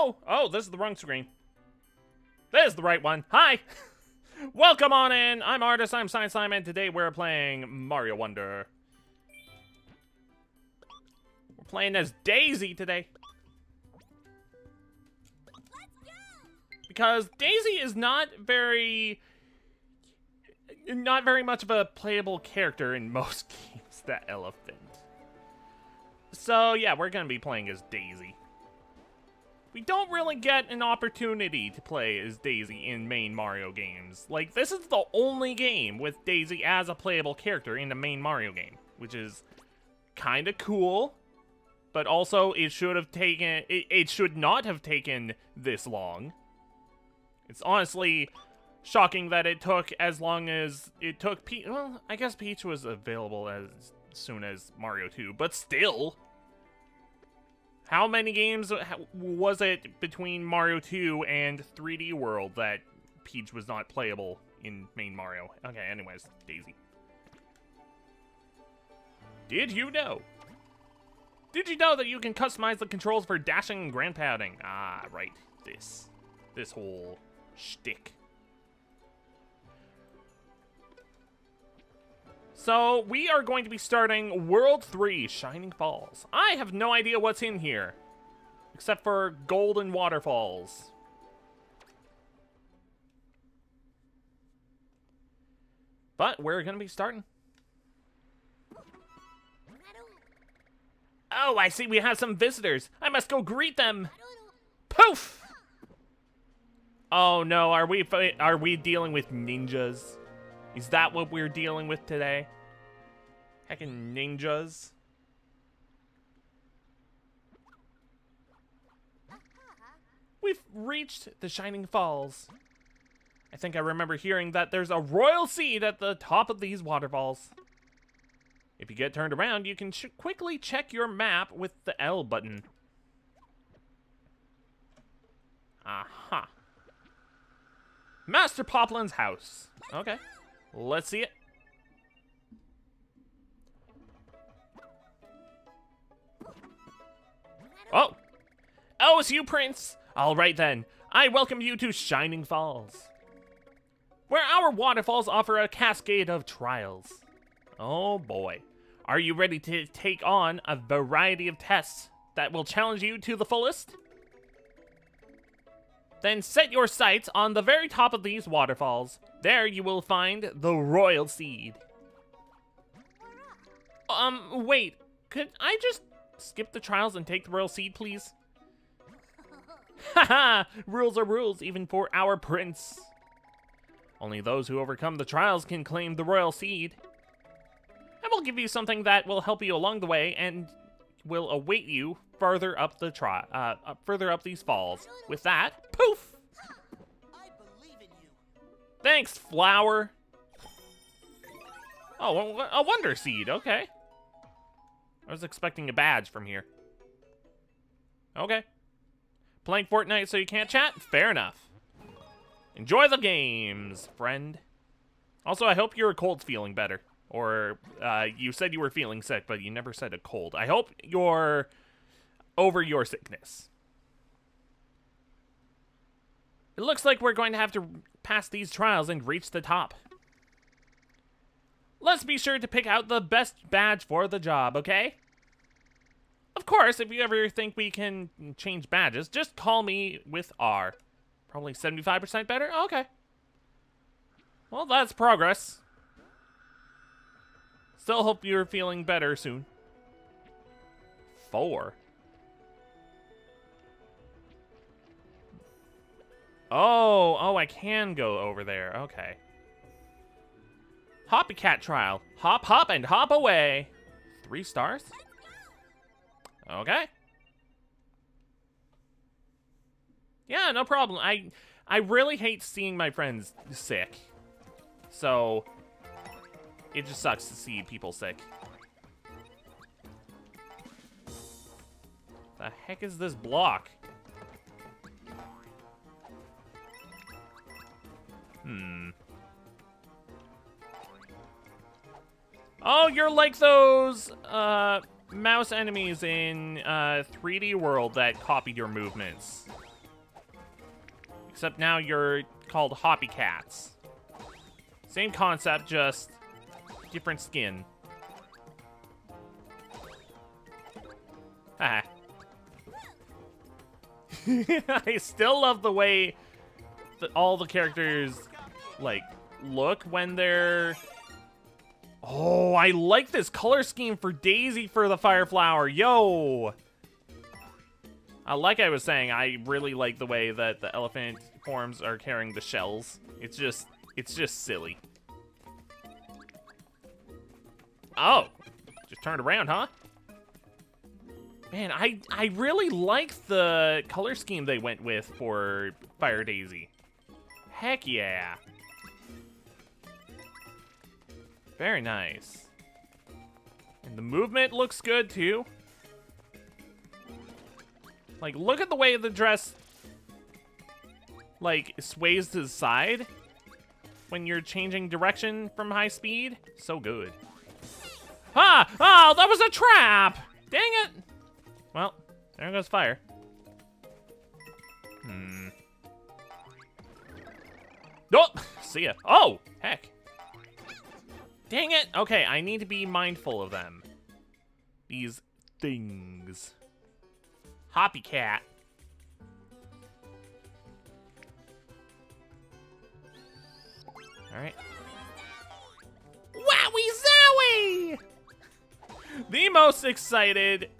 no! Oh, this is the wrong screen. This is the right one. Hi! Welcome on in! I'm Ardiss, I'm Science Slime, and today we're playing Mario Wonder. We're playing as Daisy today. Because Daisy is not very... Not very much of a playable character in most games, that elephant. So, yeah, we're gonna be playing as Daisy. We don't really get an opportunity to play as Daisy in main Mario games. Like, this is the only game with Daisy as a playable character in the main Mario game, which is kind of cool, but also it should have taken, it, it should not have taken this long. It's honestly shocking that it took as long as it took Peach. Well, I guess Peach was available as soon as Mario 2, but still. How many games was it between Mario 2 and 3D World that Peach was not playable in main Mario? Okay, anyways, Daisy. Did you know? Did you know that you can customize the controls for dashing and ground pounding? Ah, right. This. This whole shtick. So, we are going to be starting World 3, Shining Falls. I have no idea what's in here. Except for golden waterfalls. But we're going to be starting. Oh, I see we have some visitors. I must go greet them. Poof! Oh no, are we are we dealing with ninjas? Is that what we're dealing with today? Heckin' ninjas. We've reached the Shining Falls. I think I remember hearing that there's a royal seed at the top of these waterfalls. If you get turned around, you can quickly check your map with the L button. Aha. Master Poplin's house. Okay. Let's see it. Oh! Oh, it's you, Prince! Alright then, I welcome you to Shining Falls, where our waterfalls offer a cascade of trials. Oh boy. Are you ready to take on a variety of tests that will challenge you to the fullest? Then set your sights on the very top of these waterfalls. There you will find the Royal Seed. Um, wait. Could I just skip the trials and take the Royal Seed, please? Haha! rules are rules, even for our prince. Only those who overcome the trials can claim the Royal Seed. I will give you something that will help you along the way and will await you further up the tri uh, further up these falls. With that, poof! Thanks, flower. Oh, a wonder seed. Okay. I was expecting a badge from here. Okay. Playing Fortnite so you can't chat? Fair enough. Enjoy the games, friend. Also, I hope your cold's feeling better. Or, uh, you said you were feeling sick, but you never said a cold. I hope you're over your sickness. It looks like we're going to have to pass these trials and reach the top. Let's be sure to pick out the best badge for the job, okay? Of course, if you ever think we can change badges, just call me with R. Probably 75% better? Oh, okay. Well, that's progress. Still hope you're feeling better soon. Four. Oh, oh, I can go over there. Okay. Hoppy cat trial. Hop, hop, and hop away. Three stars? Okay. Yeah, no problem. I I really hate seeing my friends sick. So, it just sucks to see people sick. The heck is this block? Hmm. Oh, you're like those uh, mouse enemies in uh, 3D World that copied your movements. Except now you're called Hoppy Cats. Same concept, just different skin. Ah. I still love the way that all the characters, like, look when they're... Oh, I like this color scheme for Daisy for the Fire Flower. Yo! Uh, like I was saying, I really like the way that the elephant forms are carrying the shells. It's just, it's just silly. Oh, just turned around, huh? Man, I, I really like the color scheme they went with for Fire Daisy. Heck yeah. Very nice. And the movement looks good, too. Like, look at the way the dress, like, sways to the side when you're changing direction from high speed. So good. Ah! Oh, that was a trap! Dang it! Well, there goes fire. Hmm. Oh! See ya. Oh! Heck. Dang it! Okay, I need to be mindful of them. These things. Hoppy cat. Alright. Wowie zowie! The most excited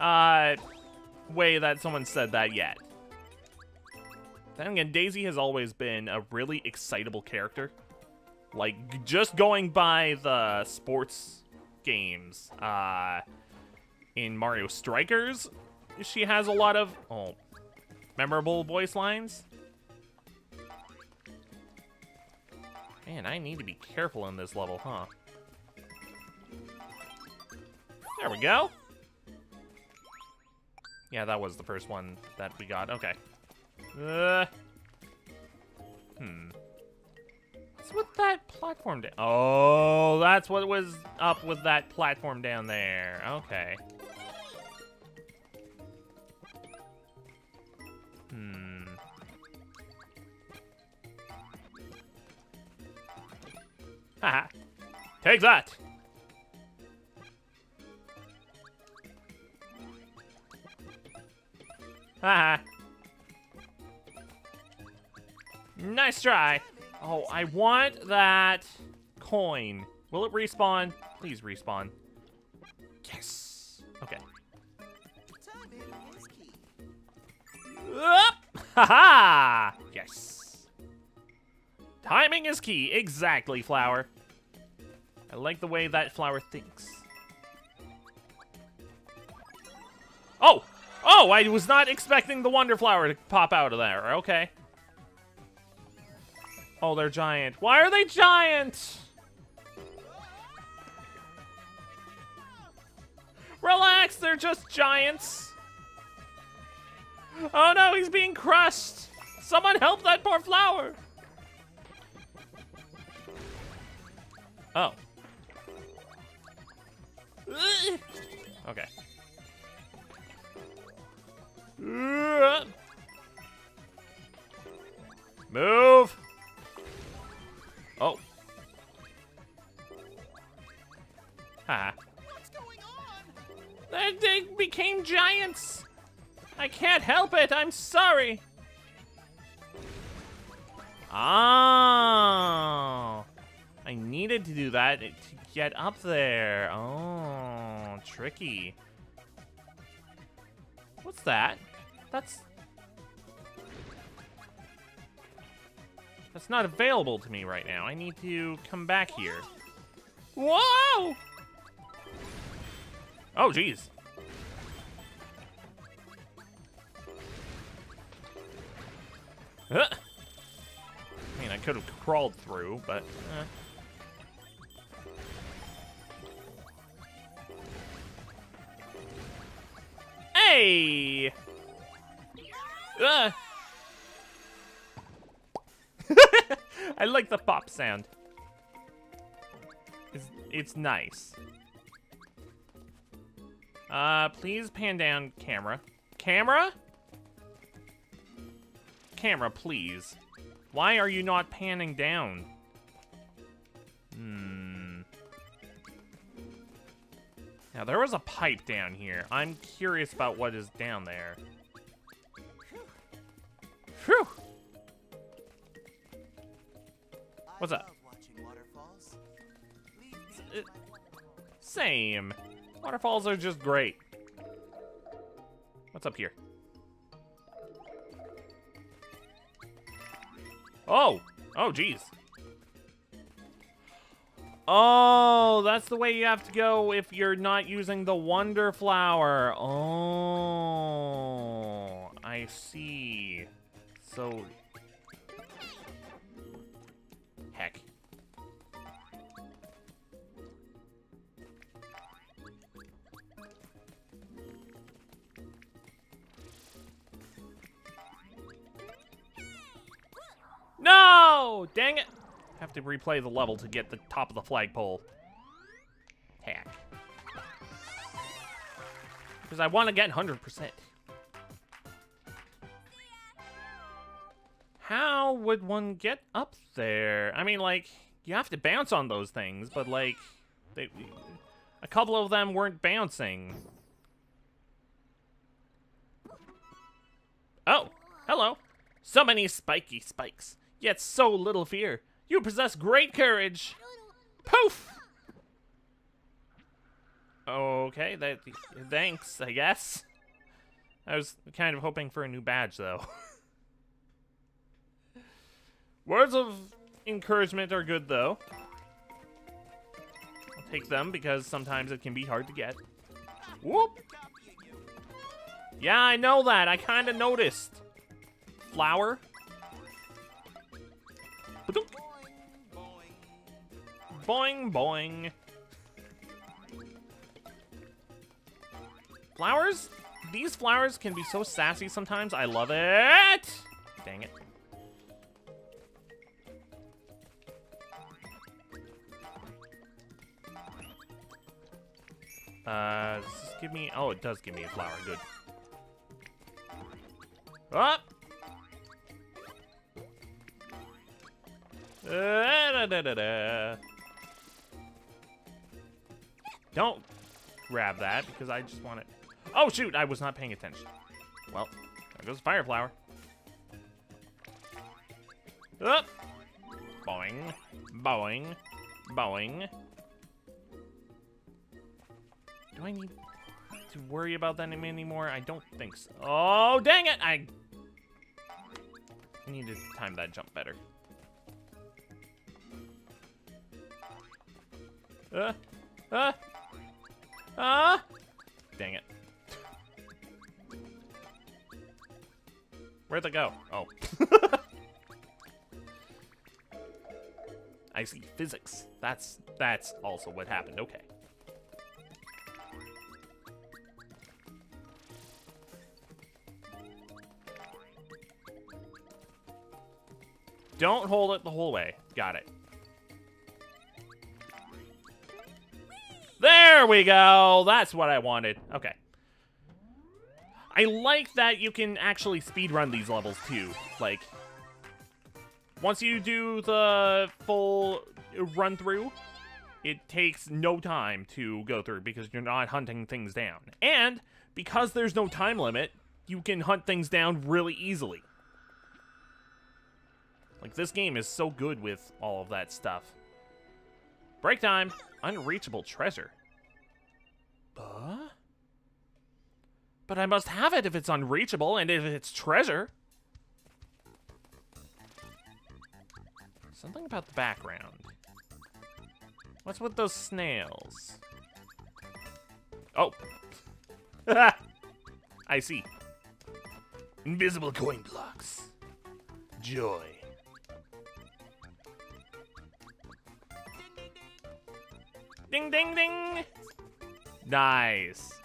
uh, way that someone said that yet. Then again, Daisy has always been a really excitable character. Like, just going by the sports games, uh, in Mario Strikers, she has a lot of, oh, memorable voice lines. Man, I need to be careful in this level, huh? There we go. Yeah, that was the first one that we got. Okay. Uh, hmm. What's with that platform? Oh, that's what was up with that platform down there. Okay. Hmm. Haha. Take that! Haha. nice try. Oh, I want that coin. Will it respawn? Please respawn. Yes. Okay. Up! Haha! Yes. Timing is key. Exactly, Flower. I like the way that flower thinks. Oh! Oh, I was not expecting the Wonder Flower to pop out of there. Okay. Oh, they're giant. Why are they giant? Relax, they're just giants. Oh no, he's being crushed. Someone help that poor flower. Oh. Okay. Move! Oh. Ha. What's going on? They, they became giants! I can't help it, I'm sorry! Oh! I needed to do that to get up there. Oh, tricky. What's that? That's... That's not available to me right now. I need to come back here. Whoa! Oh, jeez. I mean, I could have crawled through, but... Eh. Hey! I like the pop sound. It's, it's nice. Uh, please pan down camera. Camera? camera, please. Why are you not panning down? Hmm. Now, there was a pipe down here. I'm curious about what is down there. Phew! What's up? Uh, same. Waterfalls are just great. What's up here? Oh! Oh, jeez. Oh, that's the way you have to go if you're not using the Wonder Flower. Oh, I see. So... No! Dang it! Have to replay the level to get the top of the flagpole. Heck. Because I want to get 100%. How would one get up there? I mean, like, you have to bounce on those things, but, like, they, a couple of them weren't bouncing. Oh, hello. So many spiky spikes, yet so little fear. You possess great courage. Poof! Okay, that thanks, I guess. I was kind of hoping for a new badge, though. Words of encouragement are good, though. I'll take them because sometimes it can be hard to get. Whoop! Yeah, I know that. I kind of noticed. Flower. Boing, boing. Flowers? These flowers can be so sassy sometimes. I love it. Dang it. Uh, give me... Oh, it does give me a flower. Good. Up! Uh, da, da, da. Don't grab that because I just want it. Oh, shoot, I was not paying attention. Well, there goes Fire Flower. Up! Boing, boing, boing. Do I need to worry about that anymore? I don't think so. Oh, dang it! I need to time that jump better. Uh, uh, Ah! Dang it. Where'd they go? Oh. I see physics. That's that's also what happened. Okay. Don't hold it the whole way. Got it. There we go. That's what I wanted. Okay. I like that you can actually speedrun these levels too. Like, once you do the full run through, it takes no time to go through because you're not hunting things down. And because there's no time limit, you can hunt things down really easily. Like, this game is so good with all of that stuff. Break time. Unreachable treasure. But I must have it if it's unreachable and if it's treasure. Something about the background. What's with those snails? Oh. I see. Invisible coin blocks. Joy. Ding, ding, ding! Nice.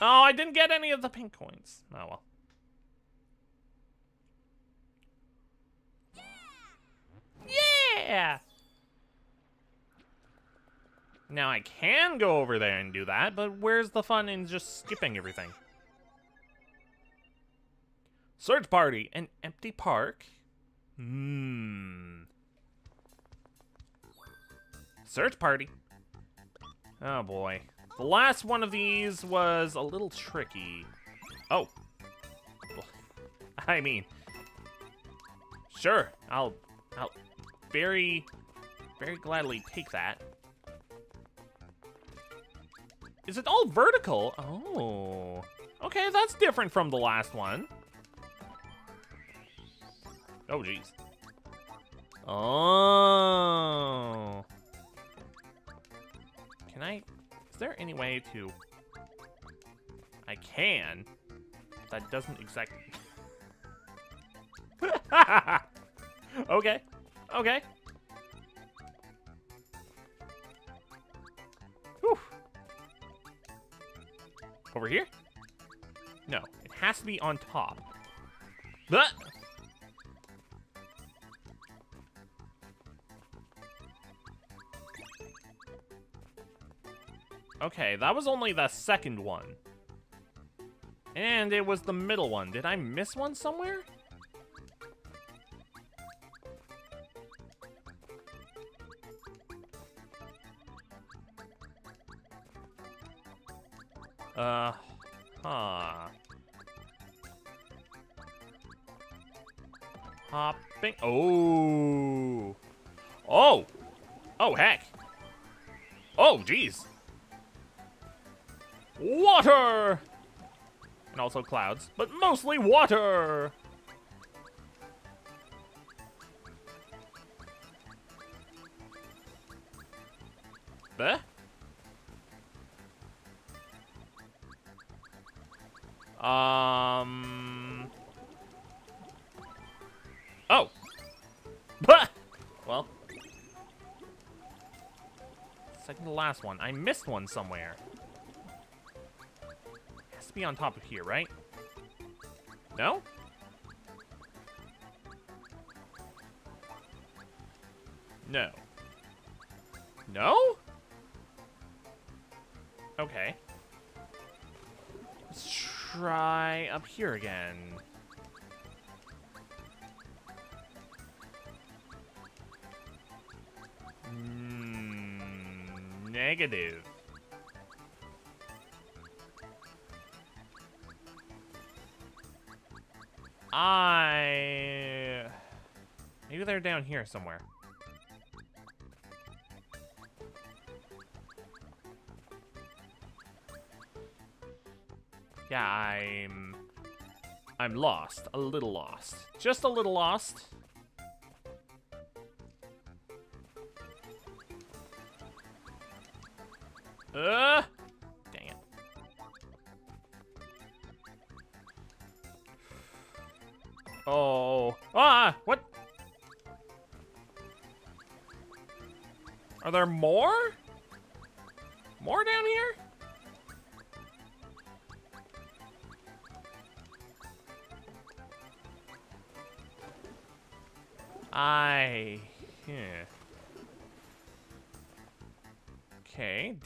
Oh, I didn't get any of the pink coins. Oh, well. Yeah! Now I can go over there and do that, but where's the fun in just skipping everything? Search party. An empty park? Hmm. Search party. Oh boy. The last one of these was a little tricky. Oh. I mean, sure, I'll, I'll very, very gladly take that. Is it all vertical? Oh. Okay, that's different from the last one. Oh, jeez. Oh. Can I... Is there any way to... I can. That doesn't exactly... okay. Okay. Whew. Over here? No, it has to be on top. That. Okay, that was only the second one. And it was the middle one. Did I miss one somewhere? Clouds, but mostly water! There? Um. Oh. well. Second to last one. I missed one somewhere. Has to be on top of here, right? No? Somewhere. Yeah, I'm... I'm lost. A little lost. Just a little lost.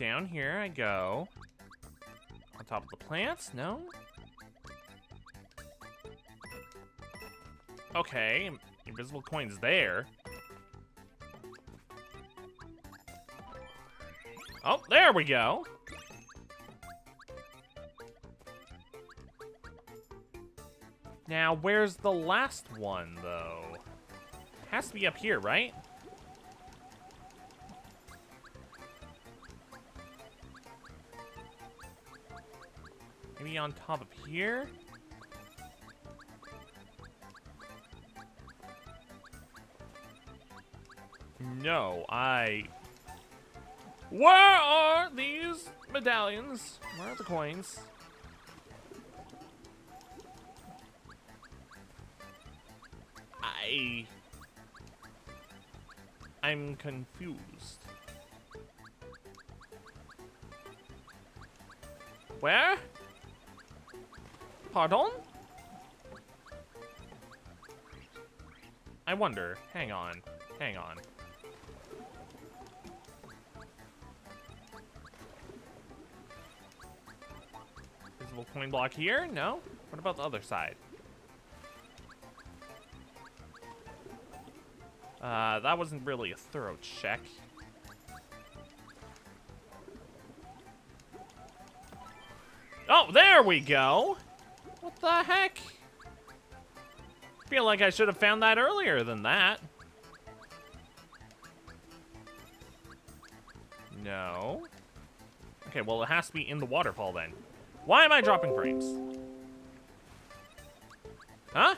Down here I go. On top of the plants? No? Okay, invisible coins there. Oh, there we go. Now, where's the last one, though? Has to be up here, right? On top of here? No, I... Where are these medallions? Where are the coins? I... I'm confused. Where? Pardon? I wonder. Hang on. Hang on. Visible coin block here? No? What about the other side? Uh, that wasn't really a thorough check. Oh, there we go! What the heck? Feel like I should have found that earlier than that. No. Okay, well, it has to be in the waterfall then. Why am I dropping frames? Huh?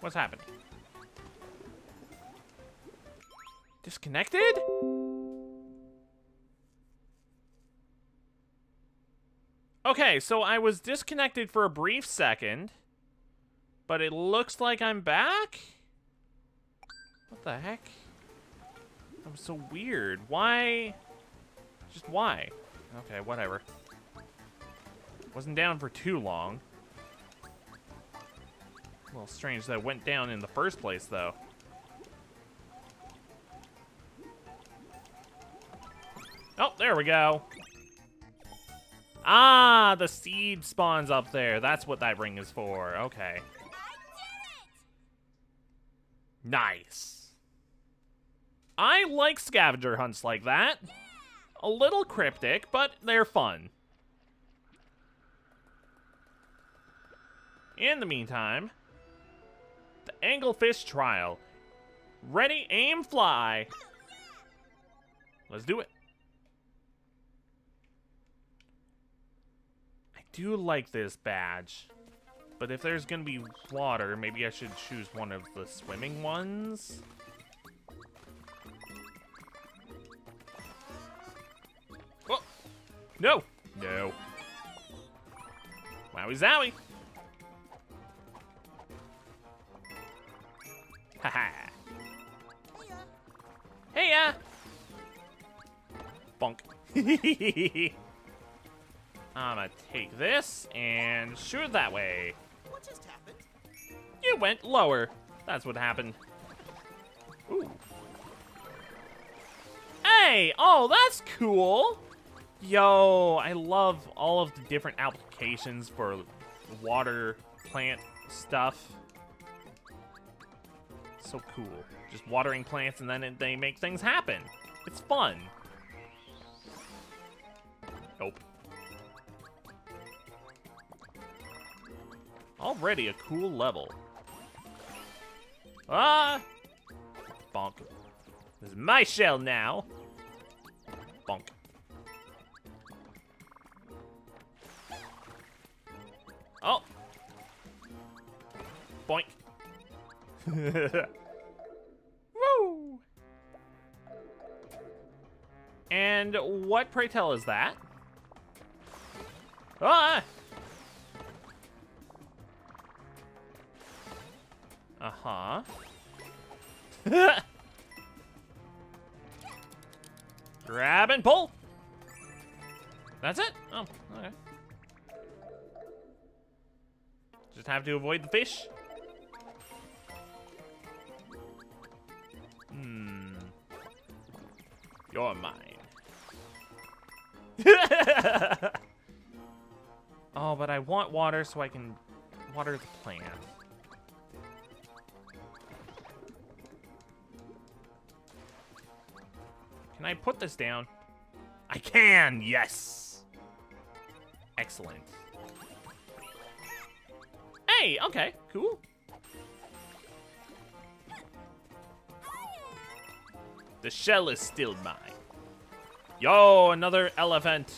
What's happening? Disconnected? Okay, so I was disconnected for a brief second, but it looks like I'm back? What the heck? Was so weird. Why? Just why? Okay, whatever. Wasn't down for too long. A little strange that it went down in the first place, though. Oh, there we go. Ah, the seed spawns up there. That's what that ring is for. Okay. Nice. I like scavenger hunts like that. A little cryptic, but they're fun. In the meantime, the anglefish trial. Ready, aim, fly. Let's do it. Do like this badge. But if there's gonna be water, maybe I should choose one of the swimming ones. Oh! No! No. Wowie zowie! Haha. Hey ya! Bonk. I'm gonna take this and shoot it that way. What just happened? You went lower. That's what happened. Ooh. Hey! Oh, that's cool! Yo, I love all of the different applications for water plant stuff. So cool. Just watering plants and then it, they make things happen. It's fun. Already a cool level. Ah! Bonk. This is my shell now. Bonk. Oh! Boink. Woo! And what, pray tell, is that? Ah! Uh-huh. Grab and pull. That's it? Oh, okay. Just have to avoid the fish. Hmm. You're mine. oh, but I want water so I can water the plant. Can I put this down? I can! Yes! Excellent. Hey, okay, cool. The shell is still mine. Yo, another elephant.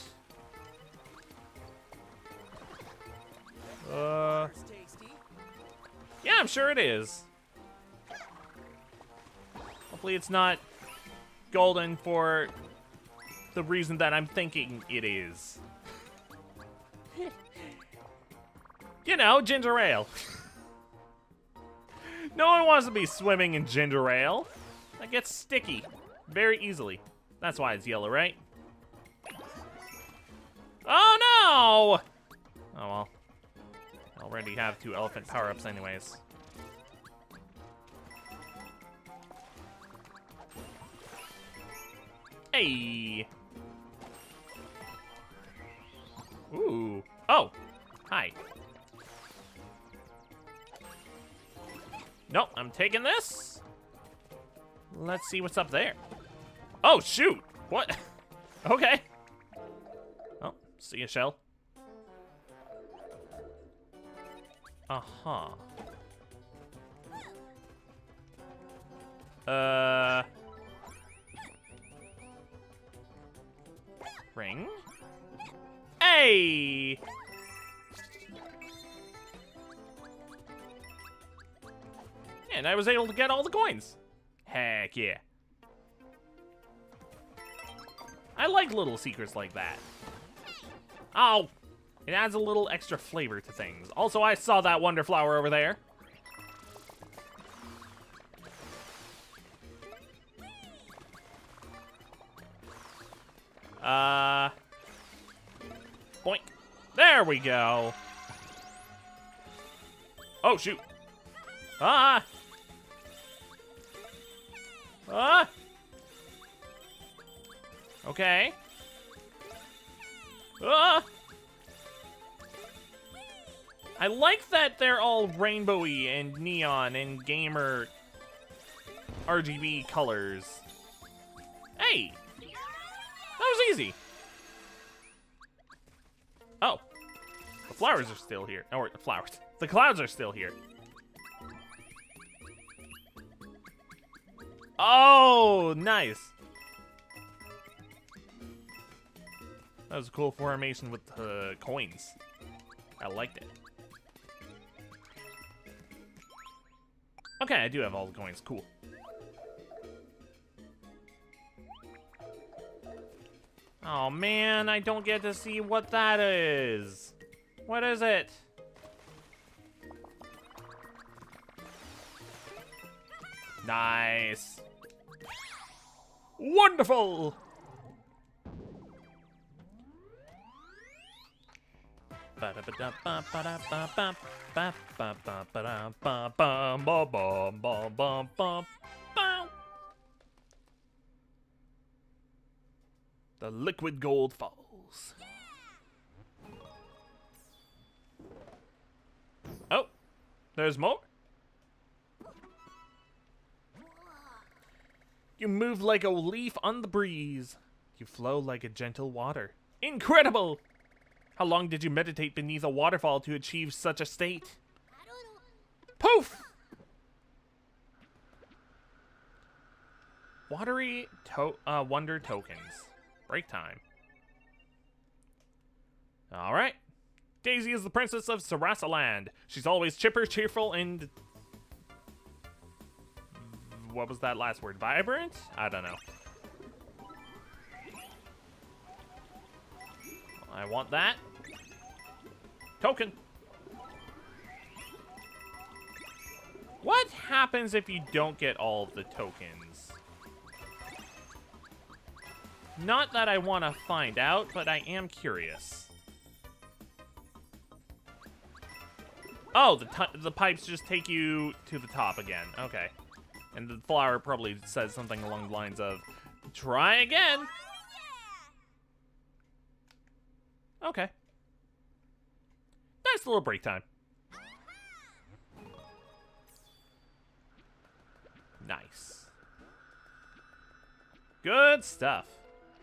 Uh, yeah, I'm sure it is. Hopefully it's not golden for the reason that I'm thinking it is. you know, ginger ale. no one wants to be swimming in ginger ale. That gets sticky very easily. That's why it's yellow, right? Oh no! Oh well. I already have two elephant power-ups anyways. Hey! Ooh. Oh! Hi. Nope, I'm taking this. Let's see what's up there. Oh, shoot. What? okay. Oh, see a shell. Uh-huh. Uh... Ring? Hey! And I was able to get all the coins. Heck yeah. I like little secrets like that. Oh! It adds a little extra flavor to things. Also, I saw that wonder flower over there. We go. Oh, shoot. Ah! Ah! Okay. Ah! I like that they're all rainbowy and neon and gamer RGB colors. Hey! That was easy. Flowers are still here. Oh, or the flowers. The clouds are still here. Oh, nice. That was a cool formation with the coins. I liked it. Okay, I do have all the coins. Cool. Oh man, I don't get to see what that is. What is it? Nice. Wonderful! The liquid gold falls. There's more. You move like a leaf on the breeze. You flow like a gentle water. Incredible! How long did you meditate beneath a waterfall to achieve such a state? Poof! Watery to uh, wonder tokens. Break time. Alright. Daisy is the princess of Sarasaland. She's always chipper, cheerful, and... What was that last word? Vibrant? I don't know. I want that. Token. What happens if you don't get all of the tokens? Not that I want to find out, but I am curious. Oh, the, the pipes just take you to the top again. Okay. And the flower probably says something along the lines of, try again. Okay. Nice little break time. Nice. Good stuff.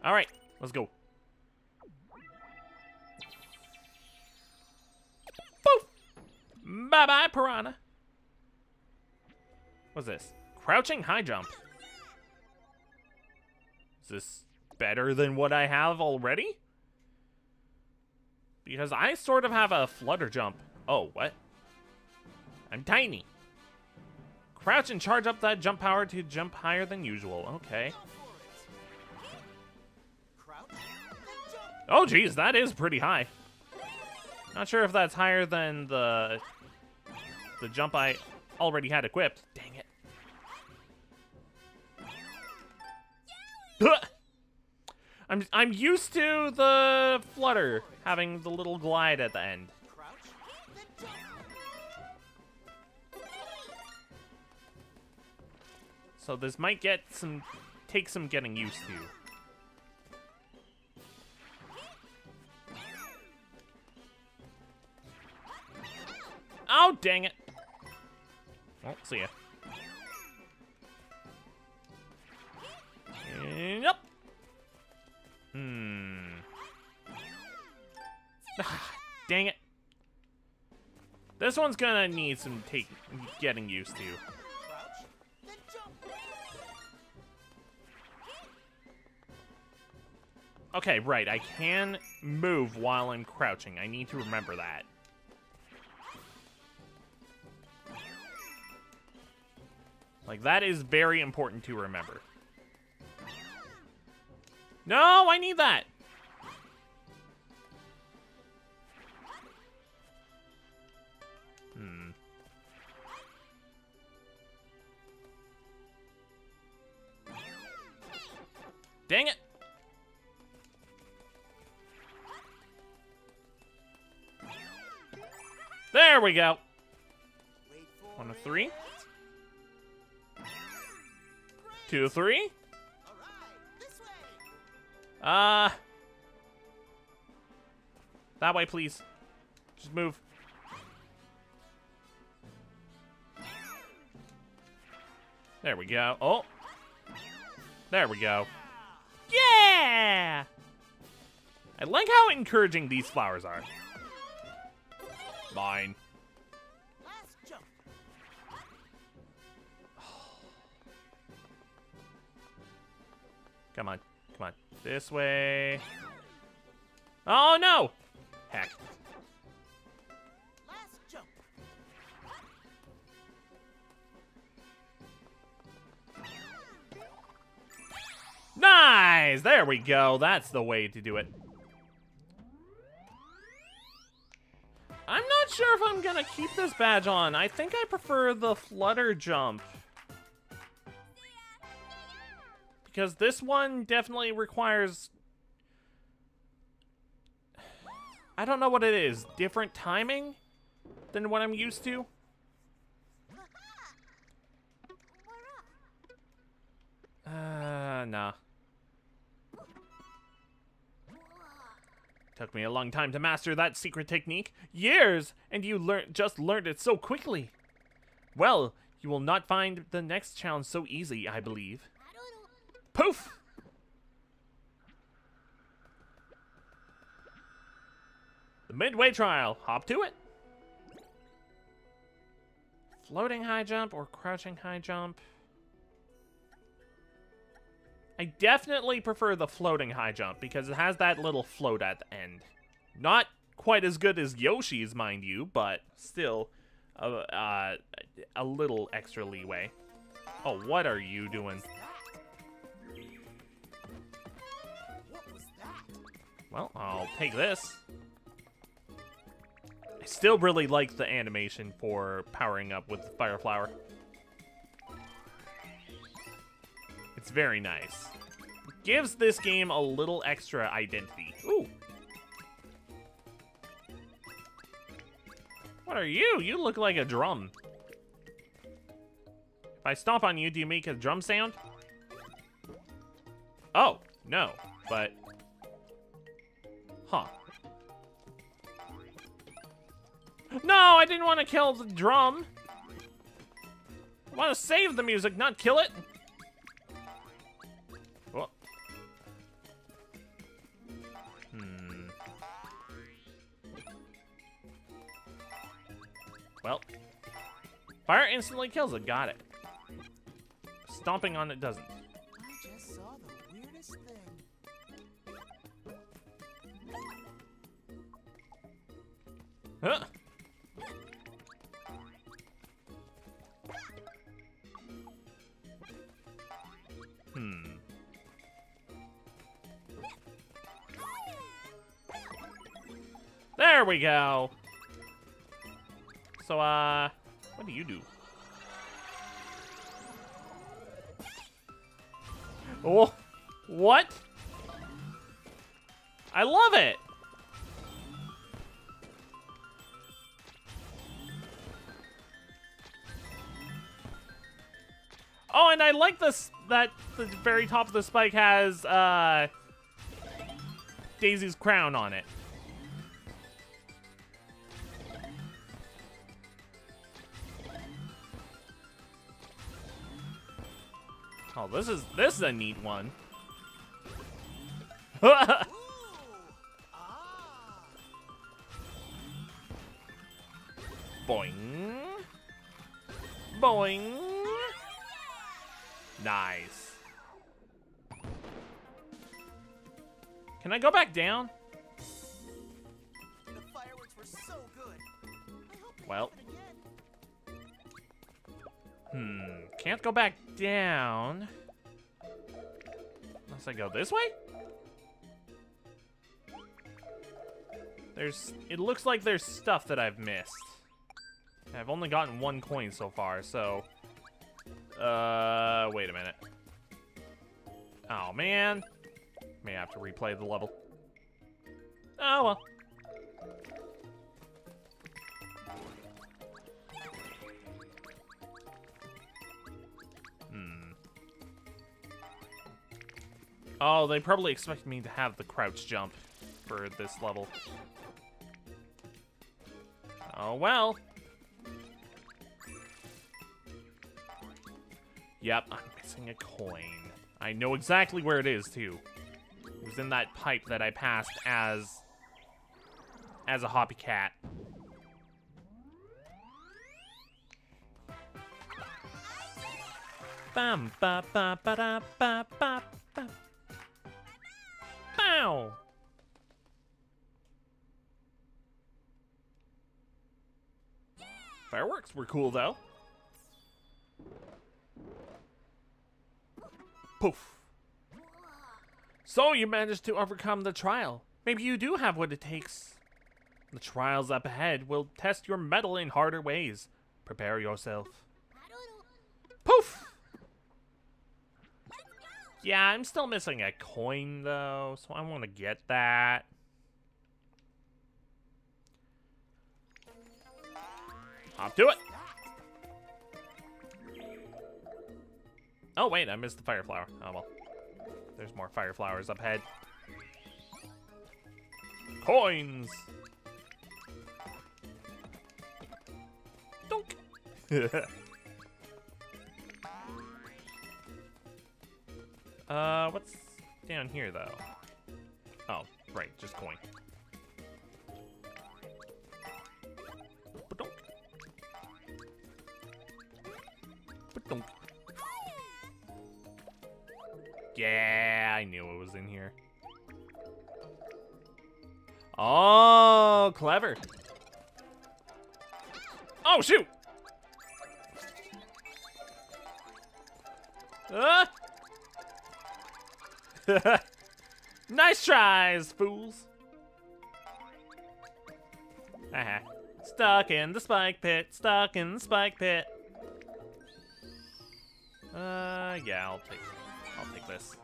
All right, let's go. Bye-bye, piranha. What's this? Crouching high jump. Is this better than what I have already? Because I sort of have a flutter jump. Oh, what? I'm tiny. Crouch and charge up that jump power to jump higher than usual. Okay. Oh, geez, that is pretty high. Not sure if that's higher than the the jump I already had equipped. Dang it. I'm I'm used to the flutter having the little glide at the end. So this might get some take some getting used to. Oh, dang it. Oh, see ya. And up. Hmm. Ah, dang it. This one's gonna need some take getting used to. Okay, right, I can move while I'm crouching. I need to remember that. Like, that is very important to remember. No, I need that! Hmm. Dang it! There we go. On a three. Two, three. All right, this way. Uh. That way, please. Just move. There we go. Oh. There we go. Yeah! I like how encouraging these flowers are. Mine. Come on. Come on. This way. Oh, no! Heck. Last jump. Nice! There we go. That's the way to do it. I'm not sure if I'm gonna keep this badge on. I think I prefer the flutter jump. Because this one definitely requires... I don't know what it is. Different timing than what I'm used to? Uh, nah. Took me a long time to master that secret technique. Years! And you learn just learned it so quickly. Well, you will not find the next challenge so easy, I believe. Poof! The midway trial. Hop to it. Floating high jump or crouching high jump? I definitely prefer the floating high jump because it has that little float at the end. Not quite as good as Yoshi's, mind you, but still a, uh, a little extra leeway. Oh, what are you doing? Well, I'll take this. I still really like the animation for powering up with the Fire Flower. It's very nice. Gives this game a little extra identity. Ooh. What are you? You look like a drum. If I stomp on you, do you make a drum sound? Oh, no, but... Huh. No, I didn't want to kill the drum. I want to save the music, not kill it. Hmm. Well. Fire instantly kills it. Got it. Stomping on it doesn't. Huh. Hmm. There we go. So, uh, what do you do? Oh, what? I love it. Oh, and I like this that the very top of the spike has uh Daisy's crown on it. Oh, this is this is a neat one. Boing. Boing. Nice. Can I go back down? The fireworks were so good. I hope you Well. do it again. Hmm. Can't go back down. Unless I go this way? There's... It looks like there's stuff that I've missed. I've only gotten one coin so far, so... Uh, wait a minute. Oh, man. May have to replay the level. Oh, well. Hmm. Oh, they probably expect me to have the crouch jump for this level. Oh, well. Yep, I'm missing a coin. I know exactly where it is, too. It was in that pipe that I passed as... as a hoppy cat. Bam ba ba ba da ba ba ba. Bow. Fireworks were cool though. Poof. So you managed to overcome the trial. Maybe you do have what it takes. The trials up ahead will test your mettle in harder ways. Prepare yourself. Poof! Yeah, I'm still missing a coin though, so I want to get that. Hop to it. Oh wait, I missed the fire flower. Oh well. There's more fire flowers up ahead. Coins. Dunk. uh, what's down here though? Oh, right, just coin. Yeah, I knew it was in here. Oh, clever. Oh, shoot! Ah! nice tries, fools. Haha. Stuck in the spike pit, stuck in the spike pit. Uh, yeah, I'll take, This.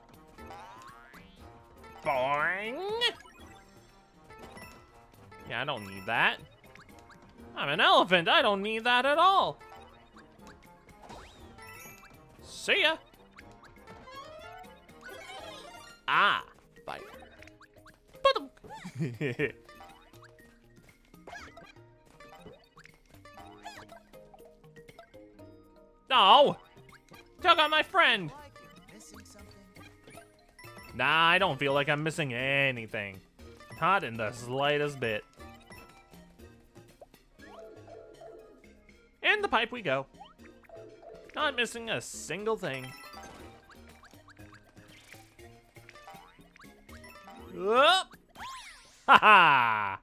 Boing! Yeah, I don't need that. I'm an elephant. I don't need that at all. See ya. Ah. Ba-dum. no! Took out my friend! Nah, I don't feel like I'm missing anything. Not in the slightest bit. In the pipe we go. Not missing a single thing. Whoop! Ha ha!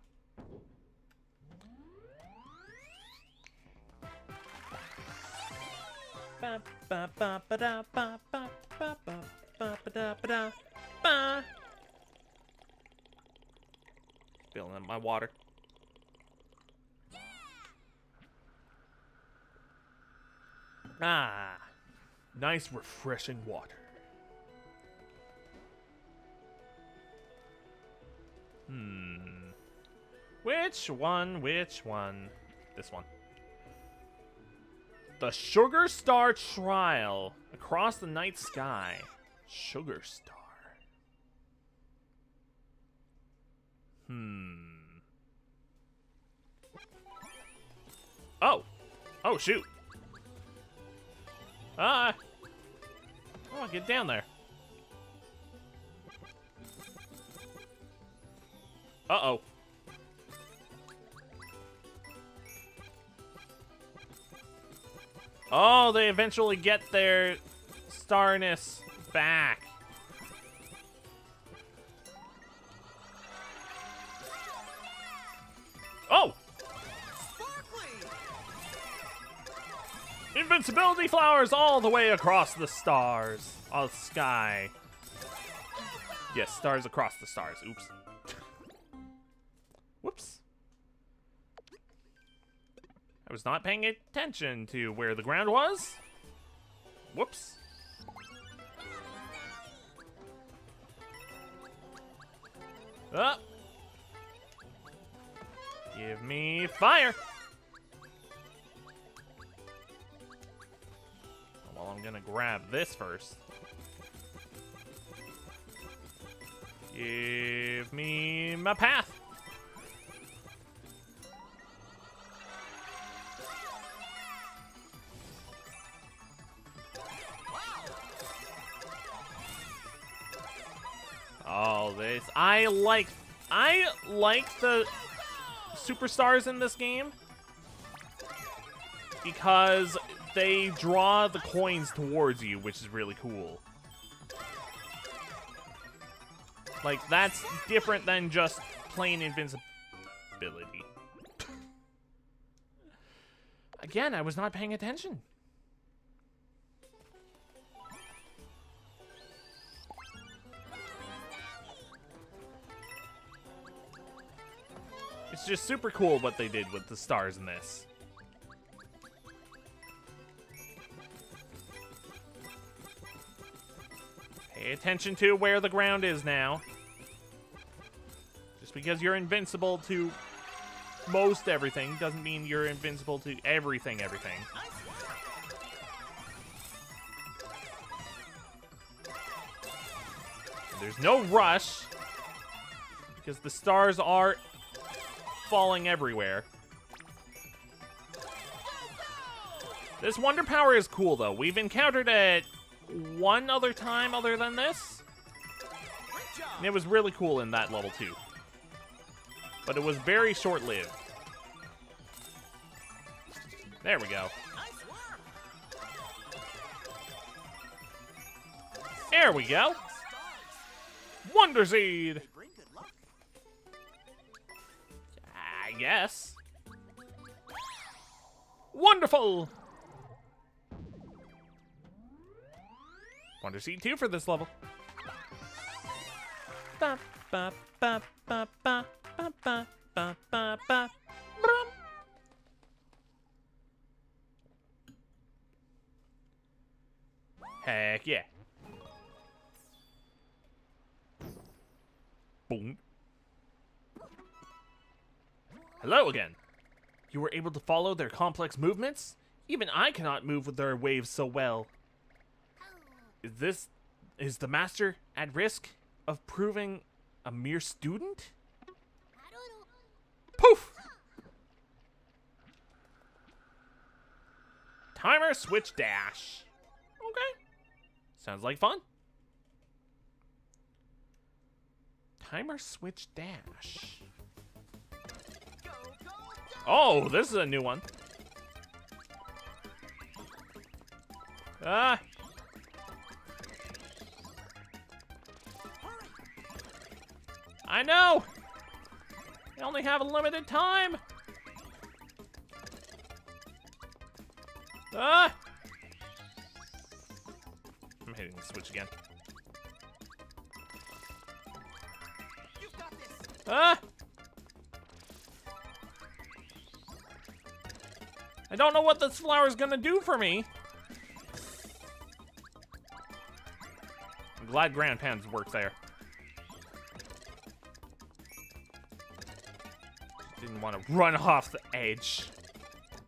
Ba ba ba ba da ba ba ba ba ba da ba da Filling up my water. Ah, nice refreshing water. Hmm. Which one? Which one? This one. The Sugar Star Trial. Across the night sky. Sugar Star. Hmm. Oh. Oh, shoot. Ah. Oh, get down there. Uh-oh. Oh, they eventually get their starness back. Invincibility flowers all the way across the stars. Oh, sky. Yes, stars across the stars. Oops. Whoops. I was not paying attention to where the ground was. Whoops. Up. Give me fire. I'm gonna grab this first. Give me my path. Oh, this I like I like the superstars in this game because they draw the coins towards you, which is really cool. Like, that's different than just plain invincibility. Again, I was not paying attention. It's just super cool what they did with the stars in this. Attention to where the ground is now. Just because you're invincible to most everything doesn't mean you're invincible to everything, everything. There's no rush because the stars are falling everywhere. This Wonder Power is cool, though. We've encountered it one other time other than this. And it was really cool in that level, too. But it was very short-lived. There we go. There we go. Wonder Seed! I guess. Wonderful! Wonder Seed 2 for this level. Heck yeah. Boom. Hello again. You were able to follow their complex movements? Even I cannot move with their waves so well. Is this. Is the master at risk of proving a mere student? Poof! Timer switch dash. Okay. Sounds like fun. Timer switch dash. Oh, this is a new one. Ah. I know. I only have a limited time. Ah. I'm hitting the switch again. Ah. I don't know what this flower's gonna do for me. I'm glad Grandpans works there. Want to run off the edge.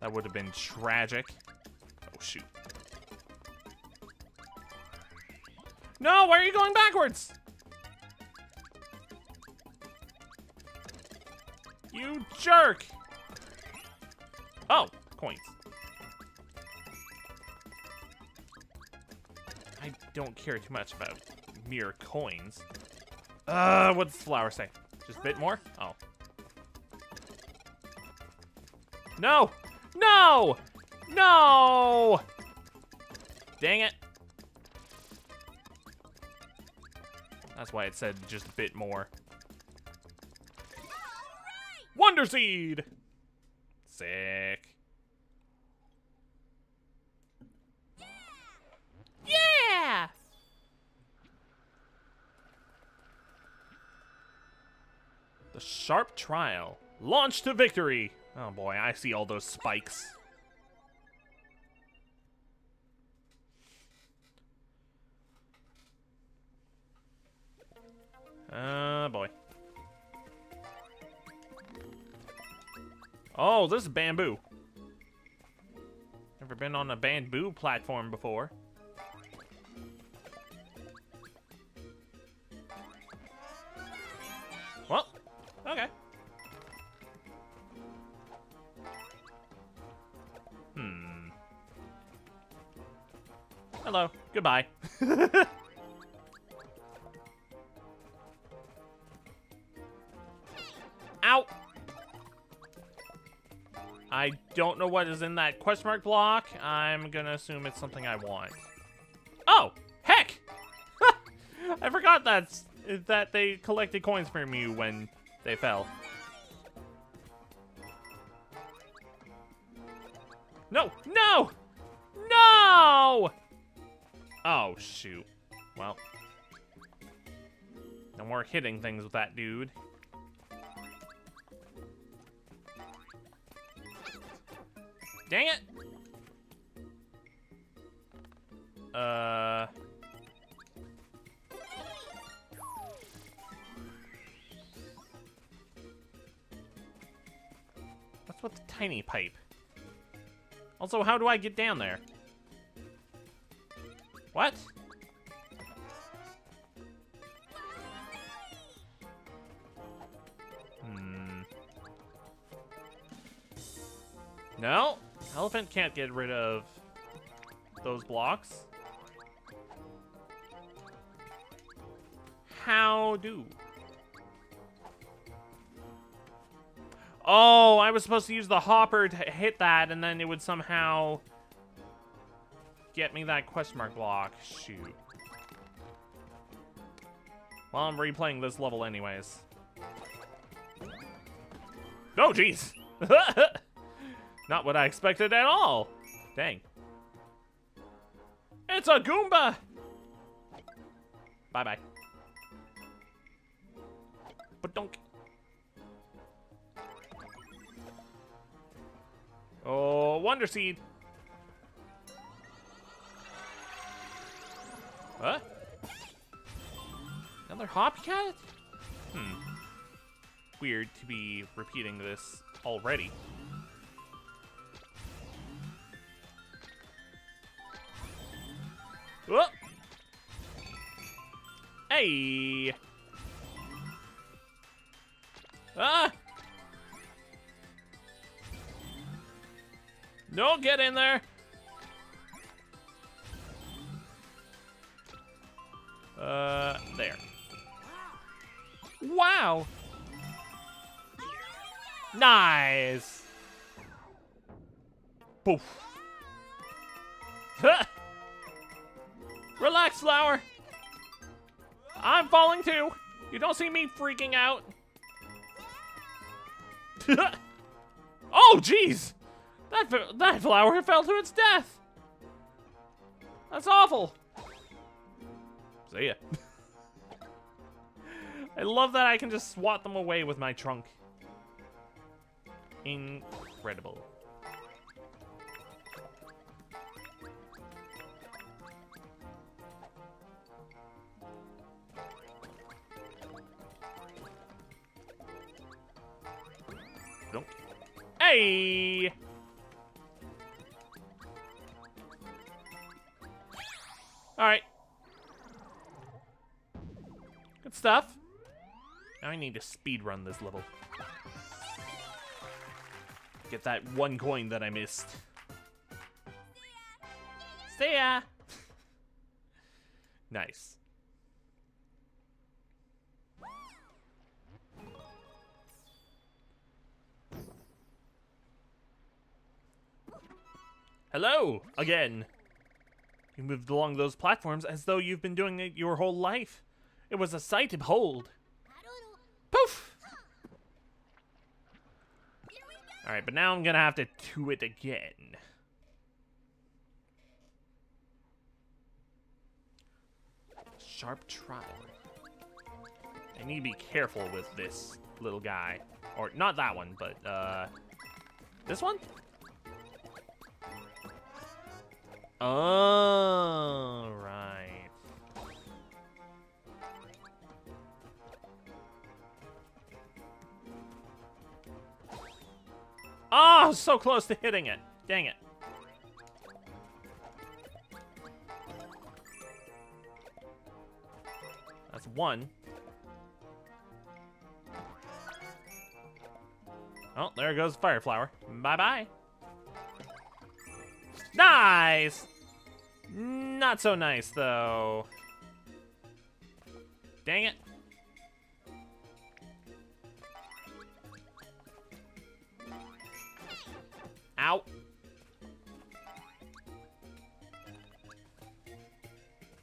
That would have been tragic. Oh, shoot. No, why are you going backwards? You jerk! Oh, coins. I don't care too much about mere coins. Uh, what's the flower say? Just a bit more? Oh. No! No! No! Dang it. That's why it said just a bit more. Wonder Seed! Sick. Yeah! The Sharp Trial. Launch to victory! Oh boy, I see all those spikes. Uh, boy. Oh, this is bamboo. Never been on a bamboo platform before. Hello. Goodbye. Ow! I don't know what is in that question mark block. I'm gonna assume it's something I want. Oh! Heck! I forgot that's, that they collected coins from you when they fell. No! No! No! Oh, shoot. Well. No more hitting things with that dude. Dang it! Uh... What's with the tiny pipe? Also, how do I get down there? What? Hmm. No? Elephant can't get rid of those blocks. How do? Oh, I was supposed to use the hopper to hit that, and then it would somehow get me that question mark block. Shoot. Well, I'm replaying this level anyways. Oh, jeez! Not what I expected at all. Dang. It's a Goomba! Bye-bye. But don't... Oh, Wonder Seed. What? Another Hopcat? Hmm. Weird to be repeating this already. Whoa! Hey! Ah! No, get in there! Uh, there. Wow! Nice! Poof. Relax, Flower. I'm falling too. You don't see me freaking out. oh, jeez. That, that flower fell to its death. That's awful. See ya. I love that I can just swat them away with my trunk. Incredible. Don't. Hey! Alright. Stuff. Now I need to speed run this level. Get that one coin that I missed. See ya! nice. Hello, again. You moved along those platforms as though you've been doing it your whole life. It was a sight to behold. Poof! Alright, but now I'm gonna have to do it again. Sharp trial. I need to be careful with this little guy. Or, not that one, but, uh... This one? Oh, Oh, so close to hitting it. Dang it. That's one. Oh, there goes Fire Flower. Bye-bye. Nice! Not so nice, though. Dang it. Ow.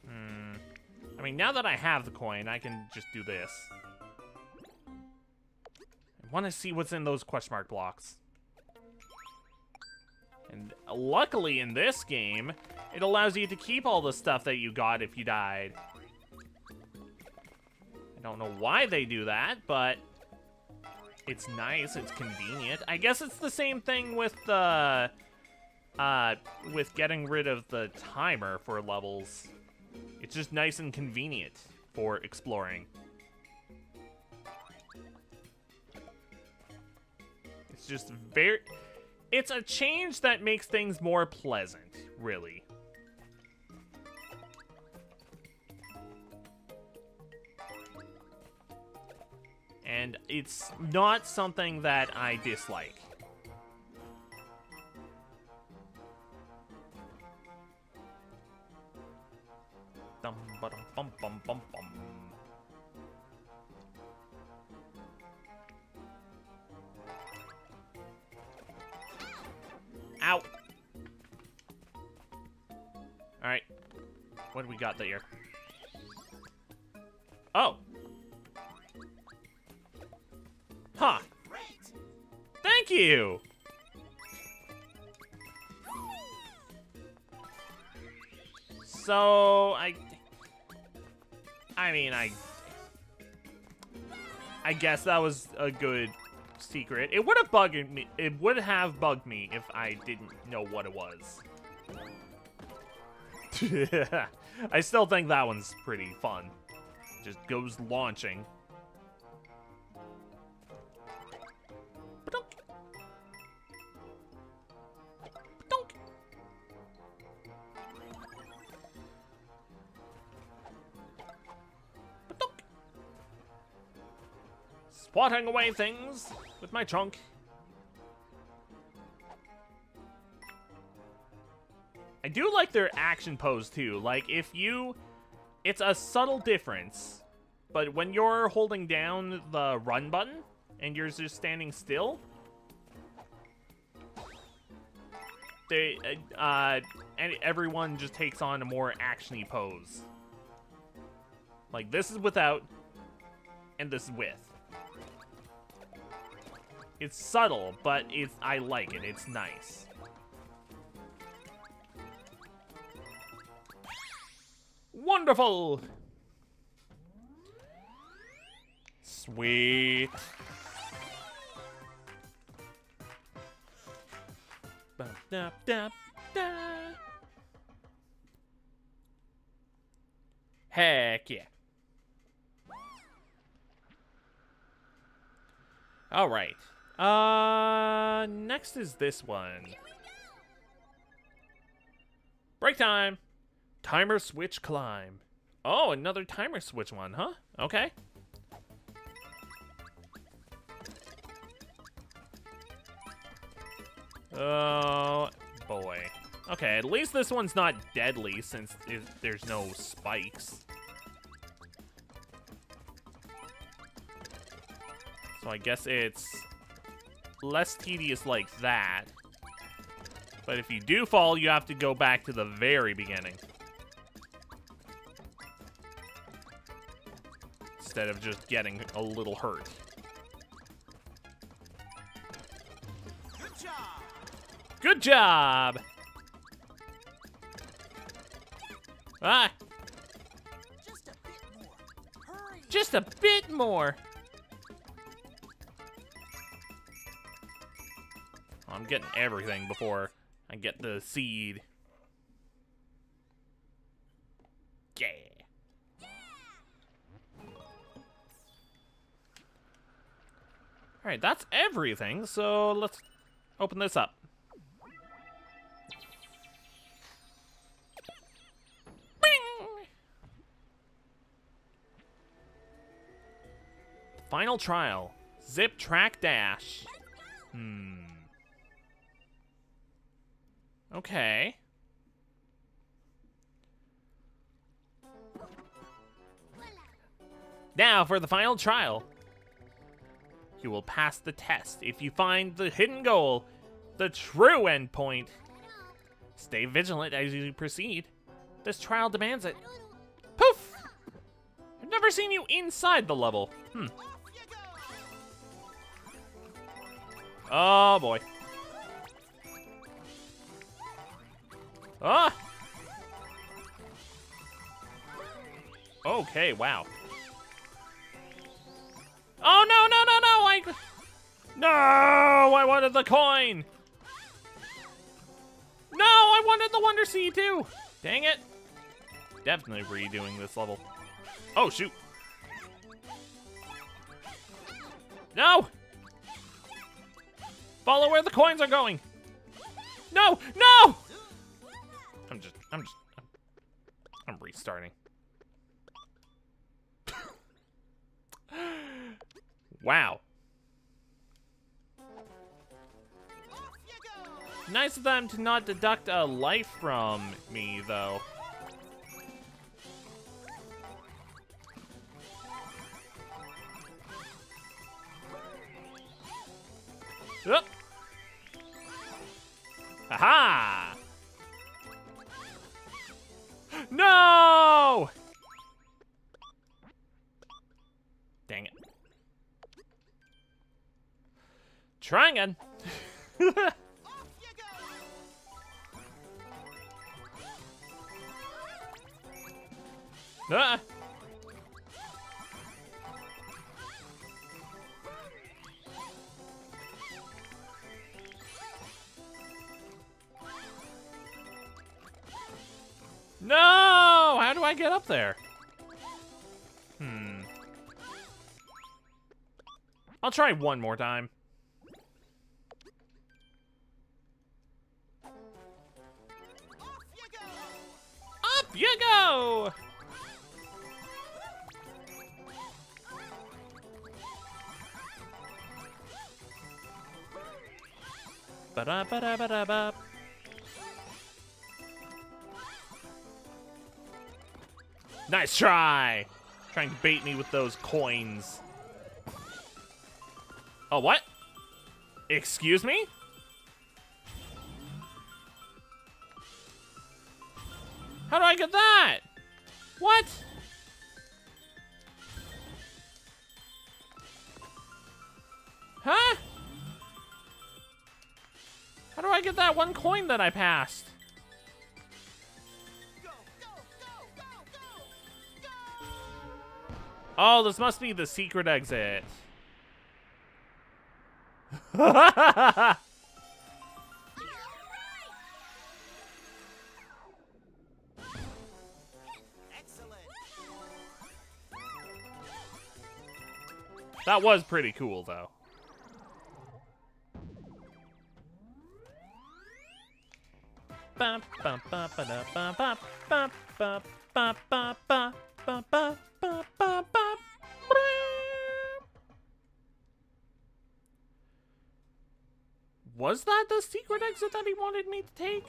Hmm. I mean, now that I have the coin, I can just do this. I want to see what's in those question mark blocks. And luckily in this game, it allows you to keep all the stuff that you got if you died. I don't know why they do that, but it's nice, it's convenient. I guess it's the same thing with the, uh, with getting rid of the timer for levels. It's just nice and convenient for exploring. It's just very... It's a change that makes things more pleasant, really. And it's not something that I dislike. Ow. Alright. What do we got there? Oh. Huh. Thank you. So, I... I mean, I... I guess that was a good secret. It would have bugged me. It would have bugged me if I didn't know what it was. I still think that one's pretty fun. Just goes launching. Swatting away things with my trunk. I do like their action pose too. Like if you it's a subtle difference, but when you're holding down the run button and you're just standing still, they uh, uh and everyone just takes on a more actiony pose. Like this is without and this is with. It's subtle, but it's I like it. It's nice. Wonderful! Sweet. Ba-da-da-da. Heck yeah. All right. Uh, next is this one. Break time. Timer switch climb. Oh, another timer switch one, huh? Okay. Oh, boy. Okay, at least this one's not deadly since there's no spikes. So I guess it's less tedious like that. But if you do fall, you have to go back to the very beginning. Instead of just getting a little hurt. Good job! Good job! Ah! Just a bit more. Hurry. Just a bit more. Getting everything before I get the seed. Yeah. Alright, that's everything, so let's open this up. Final trial. Zip track dash. Hmm. Okay. Now for the final trial. You will pass the test if you find the hidden goal, the true endpoint. Stay vigilant as you proceed. This trial demands it. Poof! I've never seen you inside the level. Hmm. Oh boy. Ah! Okay, wow. Oh no no no no! I no! I wanted the coin. No, I wanted the Wonder Seed too. Dang it! Definitely redoing this level. Oh shoot! No! Follow where the coins are going. No, no! I'm just, I'm restarting. wow. Nice of them to not deduct a life from me, though. Up. Aha! No! Dang it. Try again. Off you uh-uh. No! How do I get up there? Hmm. I'll try one more time. Off you go. Up you go! Ba-da-ba-da-ba-da-ba. Nice try! Trying to bait me with those coins. Oh, what? Excuse me? How do I get that? What? Huh? How do I get that one coin that I passed? Oh, this must be the secret exit. That was pretty cool, though. Was that the secret exit that he wanted me to take?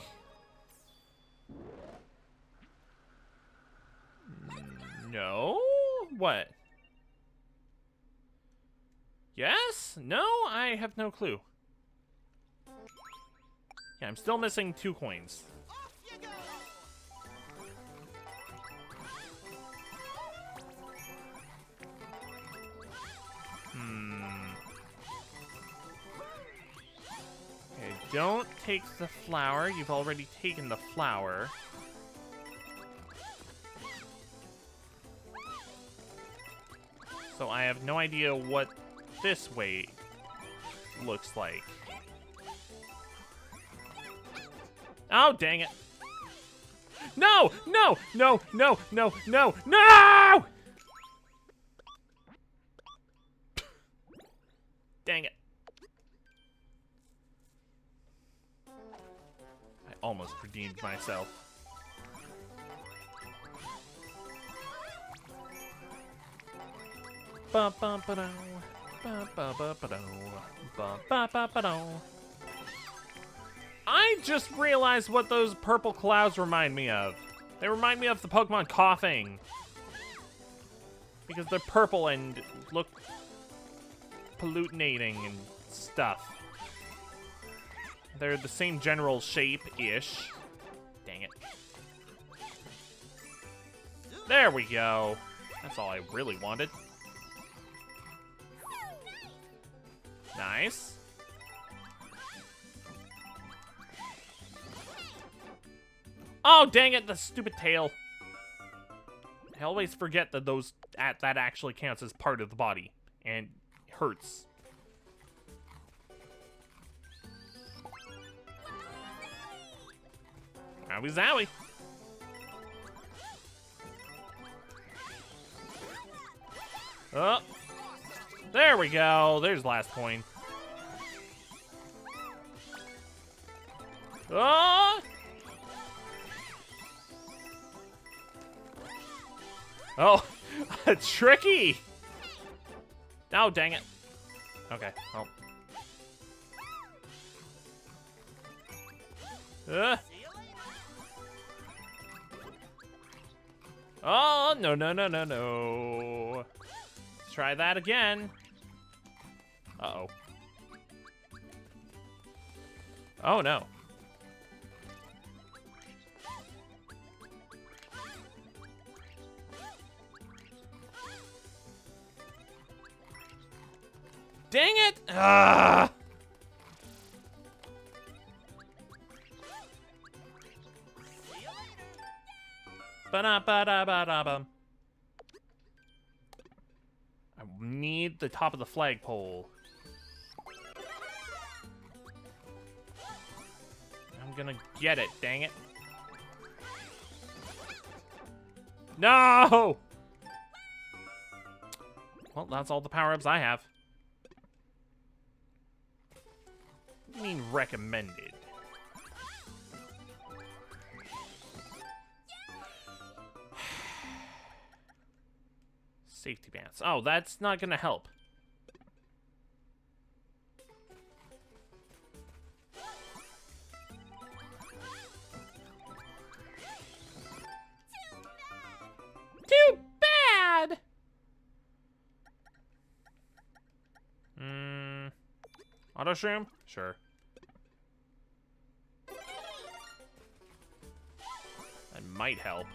No? What? Yes? No? I have no clue. Yeah, I'm still missing two coins. Don't take the flower. You've already taken the flower. So I have no idea what this way looks like. Oh, dang it. No! No! No! No! No! No! No! Dang it. Almost redeemed myself. I just realized what those purple clouds remind me of. They remind me of the Pokemon Koffing. Because they're purple and look pollutinating and stuff. They're the same general shape-ish. Dang it. There we go. That's all I really wanted. Nice. Oh, dang it, the stupid tail. I always forget that those that, that actually counts as part of the body and hurts. Owie zowie. Oh. There we go. There's last coin. Oh! Oh, tricky! Oh, dang it. Okay, well. Uh. Oh, no, no, no, no, no. Let's try that again. Uh-oh. Oh, no. Dang it! Ah! Ba-da, ba-da, ba-da, bum. I need the top of the flagpole. I'm gonna get it, dang it. No! Well, that's all the power-ups I have. I mean recommended? Safety Bounce. Oh, that's not gonna help. Too bad! Hmm. Auto shroom? Sure. That might help.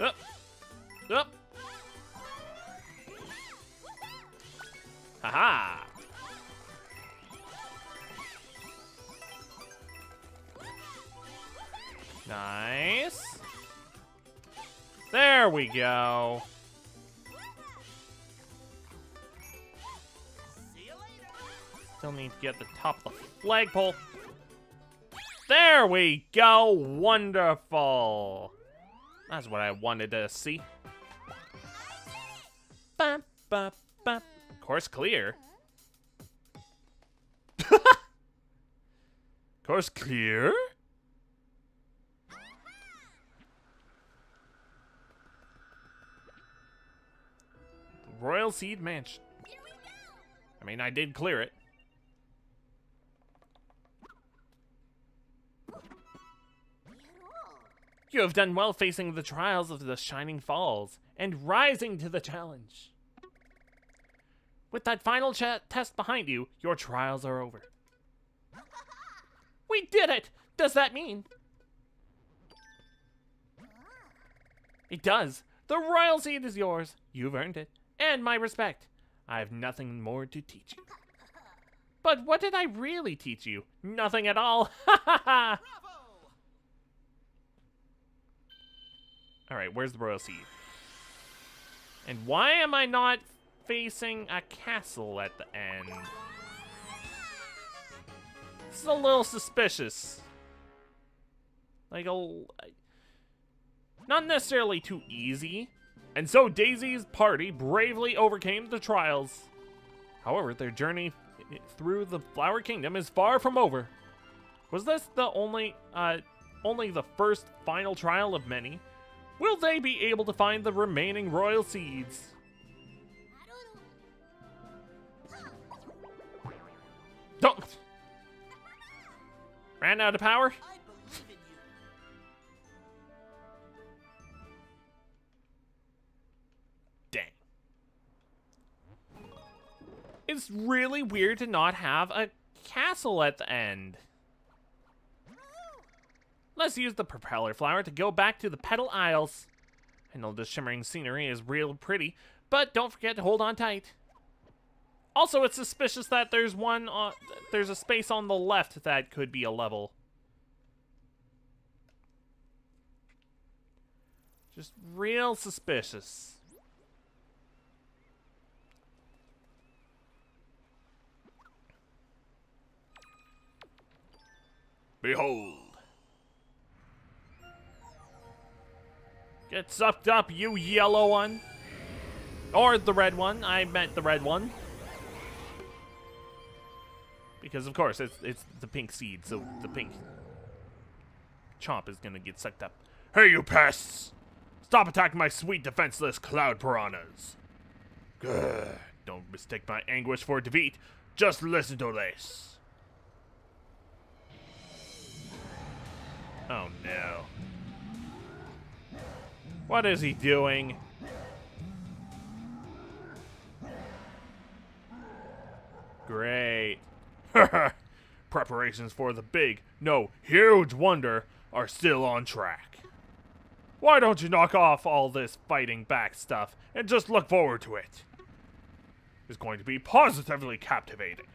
Up! Up! Haha! Nice. There we go. Still need to get the top of the flagpole. There we go. Wonderful. That's what I wanted to see. Ba. Course clear. Course clear? Royal Seed Mansion. I mean, I did clear it. You have done well facing the trials of the Shining Falls and rising to the challenge. With that final test behind you, your trials are over. We did it! Does that mean? It does. The royal seed is yours. You've earned it. And my respect. I have nothing more to teach you. But what did I really teach you? Nothing at all. Ha ha ha! Alright, where's the royal seed? And why am I not facing a castle at the end? This is a little suspicious. Like, a, not necessarily too easy. And so Daisy's party bravely overcame the trials. However, their journey through the Flower Kingdom is far from over. Was this the only, uh, only the first final trial of many? Will they be able to find the remaining royal seeds? Don't! Ran out of power? Dang. It's really weird to not have a castle at the end. Let's use the propeller flower to go back to the Petal Isles. I know the shimmering scenery is real pretty, but don't forget to hold on tight. Also, it's suspicious that there's one on, there's a space on the left that could be a level. Just real suspicious. Behold. Get sucked up, you yellow one. Or the red one. I meant the red one. Because of course it's it's the pink seed, so the pink chomp is gonna get sucked up. Hey you pests! Stop attacking my sweet defenseless cloud piranhas. Good. Don't mistake my anguish for defeat. Just listen to this. Oh no. What is he doing? Great. Preparations for the big, no, huge wonder are still on track. Why don't you knock off all this fighting back stuff and just look forward to it? It's going to be positively captivating.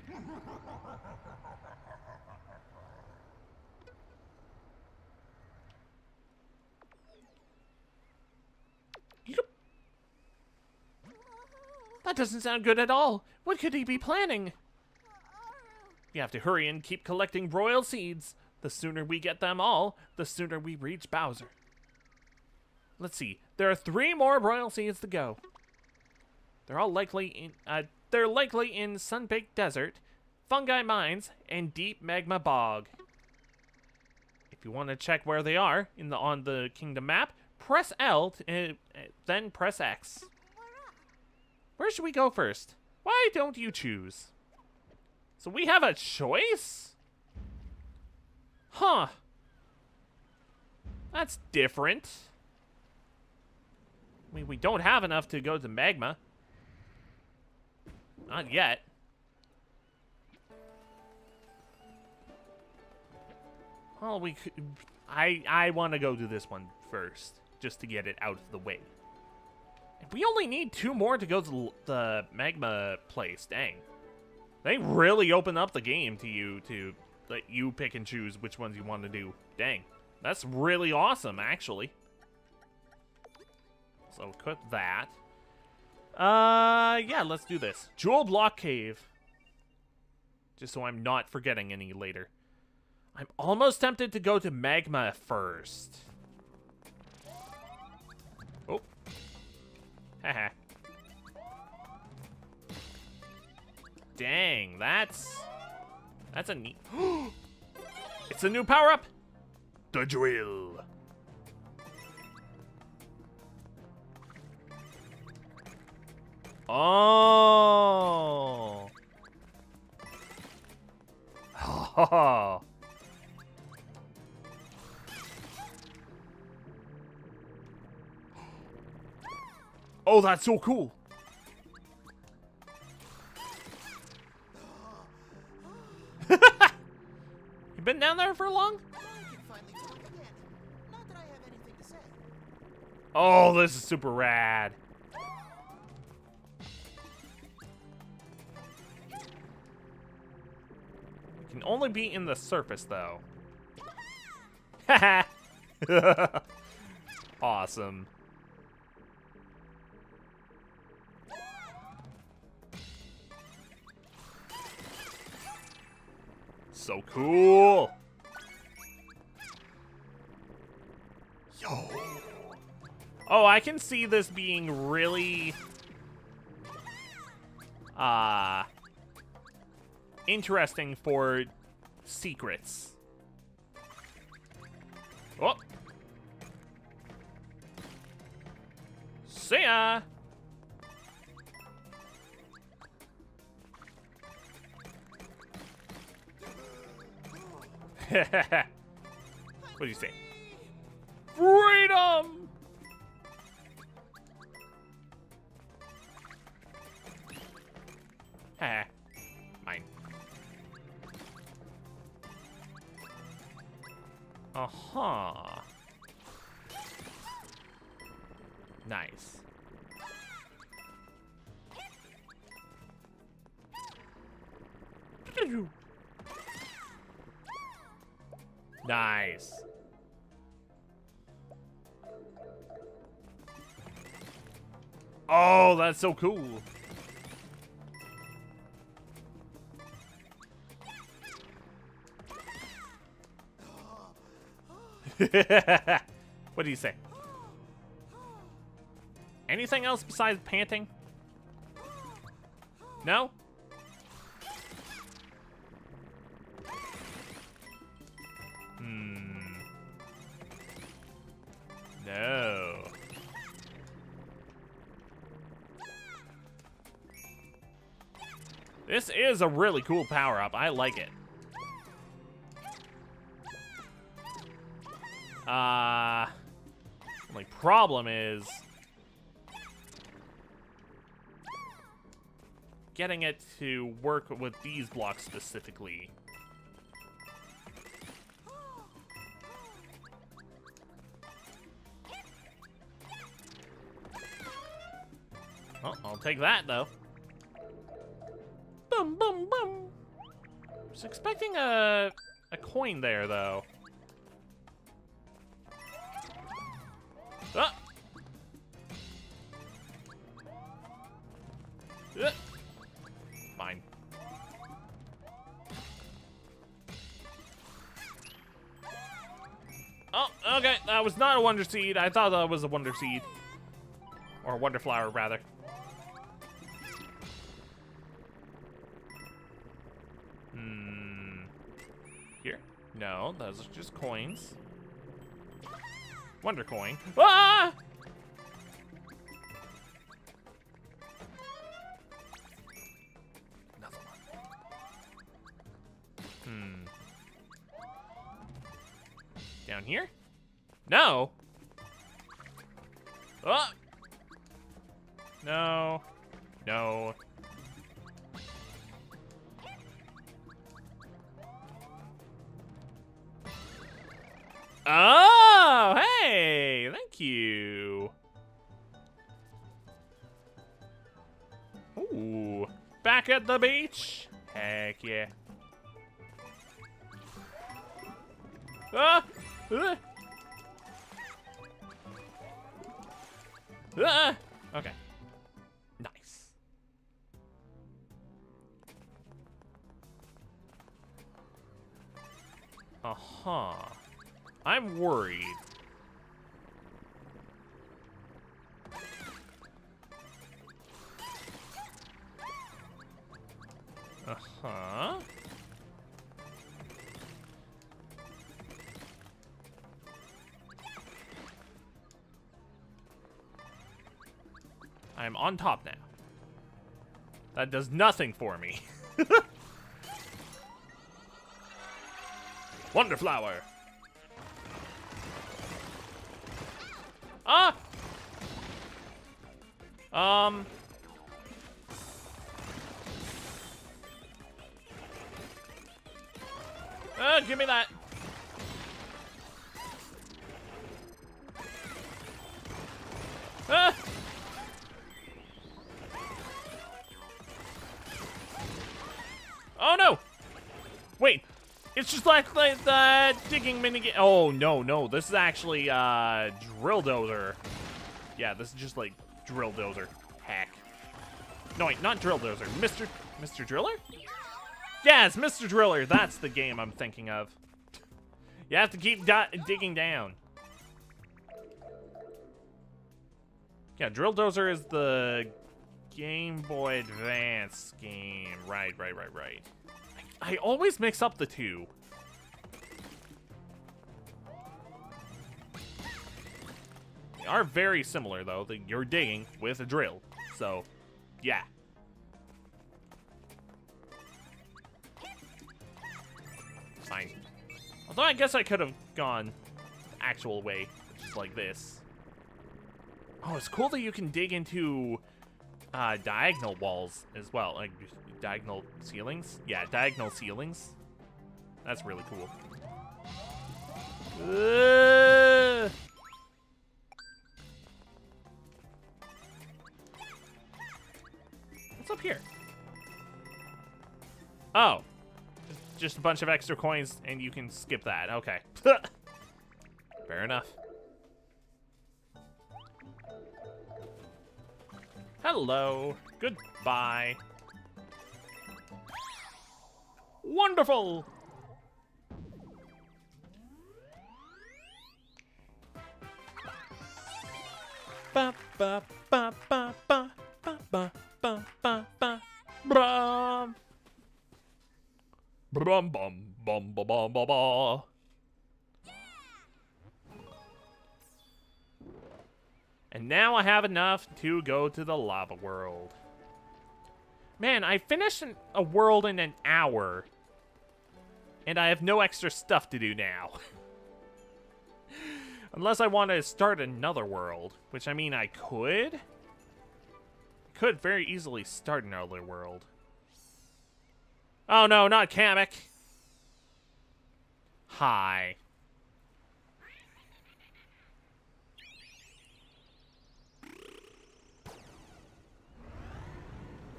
That doesn't sound good at all. What could he be planning? You have to hurry and keep collecting royal seeds. The sooner we get them all, the sooner we reach Bowser. Let's see. There are three more royal seeds to go. They're all likely in uh, they're likely in Sunbaked Desert, Fungi Mines, and Deep Magma Bog. If you want to check where they are in the on the kingdom map, press L, uh, uh, then press X. Where should we go first? Why don't you choose? So we have a choice? Huh. That's different. I mean, we don't have enough to go to magma. Not yet. Well, we could... I, I want to go to this one first, just to get it out of the way. We only need two more to go to the magma place. Dang. They really open up the game to you to let you pick and choose which ones you want to do. Dang. That's really awesome, actually. So equip that. Uh, yeah, let's do this. Jewel Block Cave. Just so I'm not forgetting any later. I'm almost tempted to go to Magma first. Haha. Dang, that's... That's a neat... it's a new power-up! The drill. Oh. Oh. Oh, that's so cool. you been down there for long? Oh, this is super rad. It can only be in the surface, though. awesome. So cool! Yo! Oh, I can see this being really... Uh, interesting for secrets. Oh! See ya! what do you say? Freedom! That's so cool. what do you say? Anything else besides panting? No? Is a really cool power-up. I like it. Uh, only problem is getting it to work with these blocks specifically. I'll take that though. Expecting a a coin there though. Ah! Uh. Fine. Oh, okay. That was not a Wonder Seed. I thought that was a Wonder Seed. Or Wonder Flower, rather. Those are just coins. Wonder coin. Ah! Ah! On top now. That does nothing for me. Wonderflower! Ah! Um. Uh, give me that. It's just like the, the digging minigame. Oh, no, no. This is actually uh, Drill Dozer. Yeah, this is just like Drill Dozer. Heck. No, wait, not Drill Dozer. Mr. Mr. Driller? Yes, Mr. Driller. That's the game I'm thinking of. You have to keep digging down. Yeah, Drill Dozer is the Game Boy Advance game. Right, right, right, right. I, I always mix up the two. Are very similar, though. That you're digging with a drill. So, yeah. Fine. Although I guess I could have gone actual way, just like this. Oh, it's cool that you can dig into uh, diagonal walls as well. Like, diagonal ceilings? Yeah, diagonal ceilings. That's really cool. Uh... What's up here? Oh. Just a bunch of extra coins, and you can skip that. Okay. Fair enough. Hello. Goodbye. Wonderful! Ba ba ba ba ba ba ba ba ba ba brum brum bum bum ba ba ba And now I have enough to go to the lava world. Man, I finished an, a world in an hour. And I have no extra stuff to do now. Unless I want to start another world. Which, I mean, I could. Could very easily start another world. Oh no, not Kamek. Hi.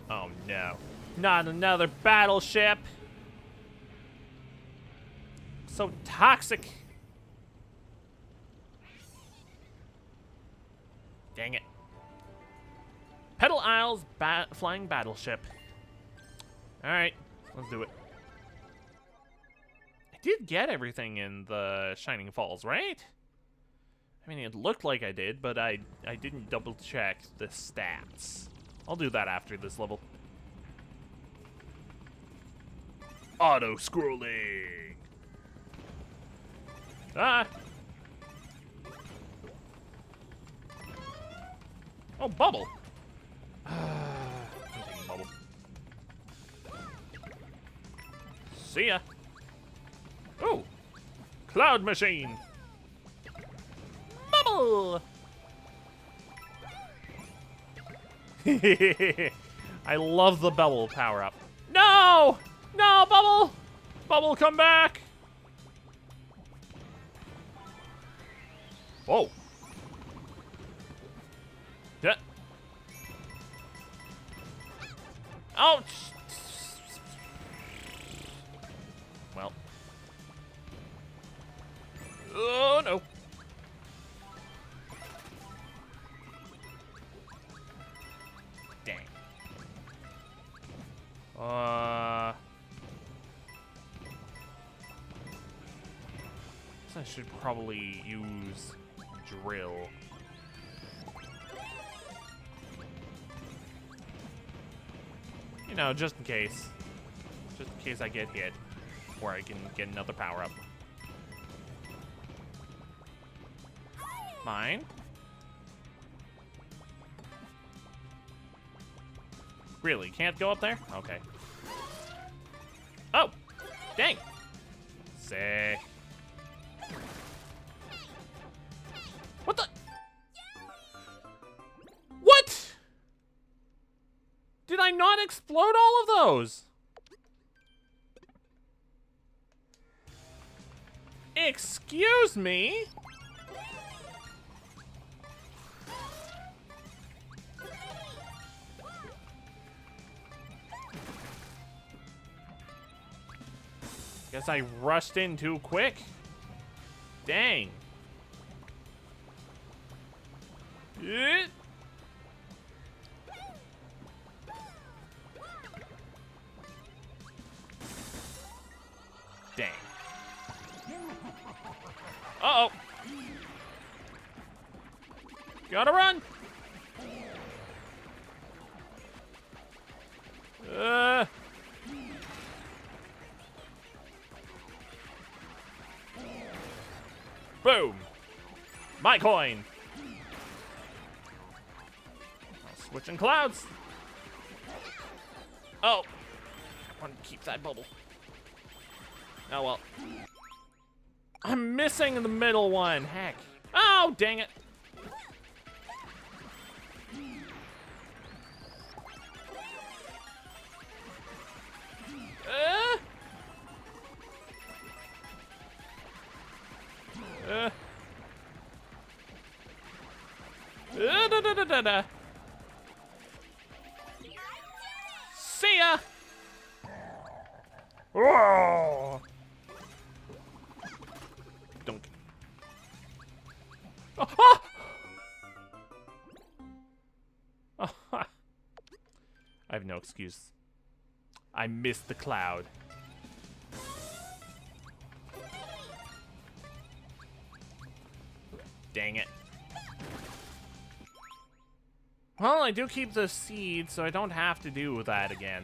Oh no. Not another battleship! So toxic! Dang it. Petal Isles ba flying battleship. Alright, let's do it. I did get everything in the Shining Falls, right? I mean, it looked like I did, but I, I didn't double check the stats. I'll do that after this level. Auto scrolling. Ah. Oh, bubble. Bubble. See ya. Oh, cloud machine. Bubble. I love the bubble power up. No! No, Bubble! Bubble, come back! Whoa. Ouch! Well. Oh, no. Dang. Uh... I should probably use drill. You know, just in case. Just in case I get hit. Or I can get another power-up. Mine? Really? Can't go up there? Okay. Oh! Dang! Sick. Not explode all of those? Excuse me? Guess I rushed in too quick. Dang. Eh. Uh-oh. Gotta run. Uh. Boom. My coin. Switching clouds. Oh. I want to keep that bubble. Oh well. I'm missing the middle one. Heck. Oh, dang it. Uh. Uh. Uh, da, da, da, da, da. Excuse. I missed the cloud. Dang it. Well, I do keep the seed, so I don't have to do that again.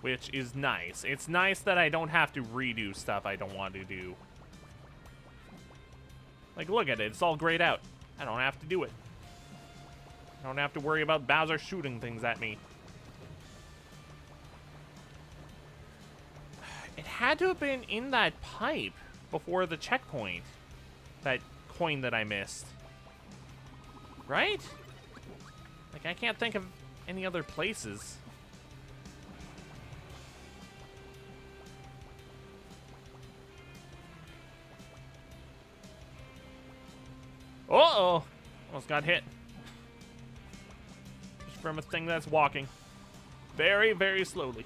Which is nice. It's nice that I don't have to redo stuff I don't want to do. Like, look at it. It's all grayed out. I don't have to do it. I don't have to worry about Bowser shooting things at me. It had to have been in that pipe before the checkpoint. That coin that I missed. Right? Like, I can't think of any other places. Uh-oh! Almost got hit. Just from a thing that's walking. Very, very slowly.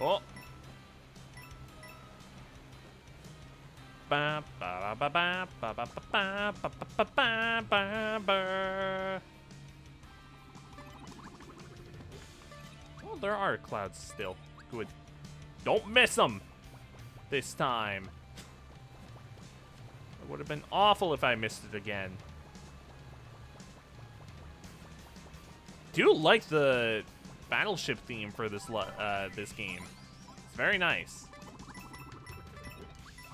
Oh. Ba ba ba ba ba ba ba ba ba ba ba ba ba. Well, there are clouds still. Good. Don't miss them this time. Would have been awful if I missed it again. Do like the battleship theme for this uh, this game? It's very nice.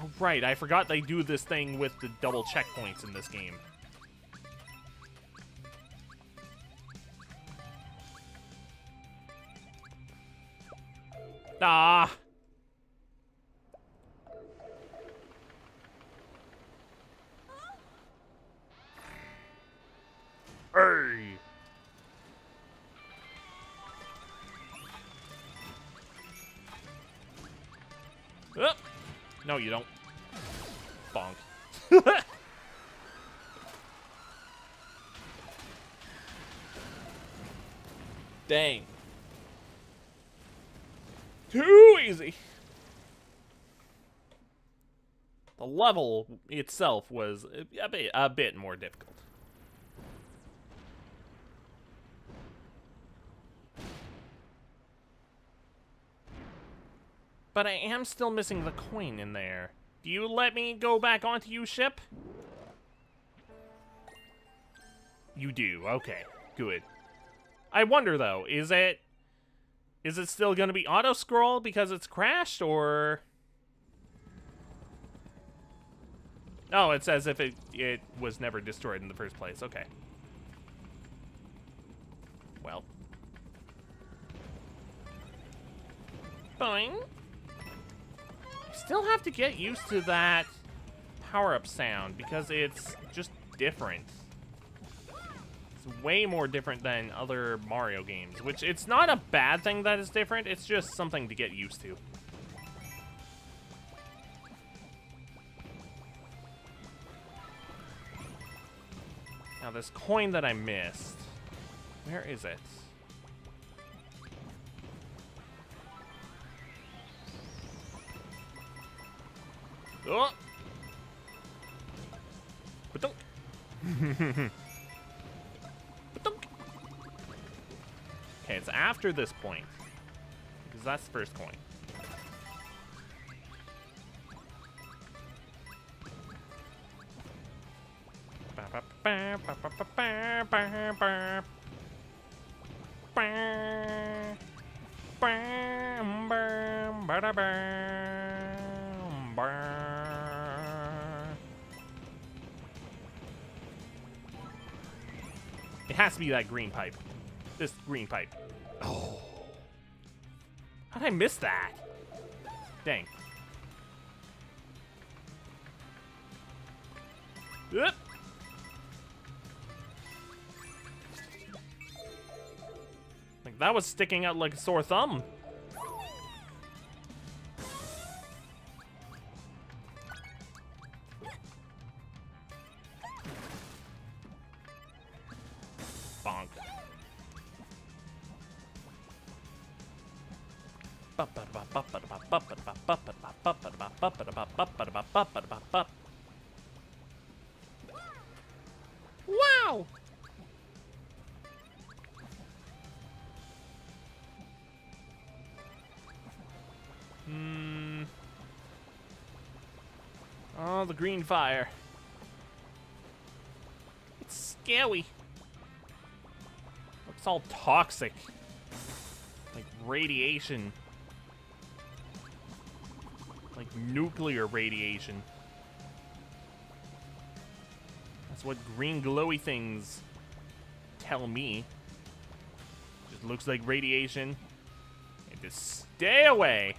Oh, right. I forgot they do this thing with the double checkpoints in this game. Ah. No, you don't. Bonk. Dang. Too easy. The level itself was a bit, a bit more difficult. But I am still missing the coin in there. Do you let me go back onto you, ship? You do. Okay. Good. I wonder, though, is it... Is it still going to be auto-scroll because it's crashed, or... Oh, it's as if it, it was never destroyed in the first place. Okay. Well. Boing. Still have to get used to that power-up sound because it's just different. It's way more different than other Mario games, which it's not a bad thing that is different, it's just something to get used to. Now, this coin that I missed, where is it? After this point. Because that's the first coin. It has to be that green pipe. This green pipe. Oh. How did I miss that? Dang. Oop. Like that was sticking out like a sore thumb. The green fire. It's scary. Looks all toxic. Like radiation. Like nuclear radiation. That's what green glowy things tell me. Just looks like radiation. And just stay away.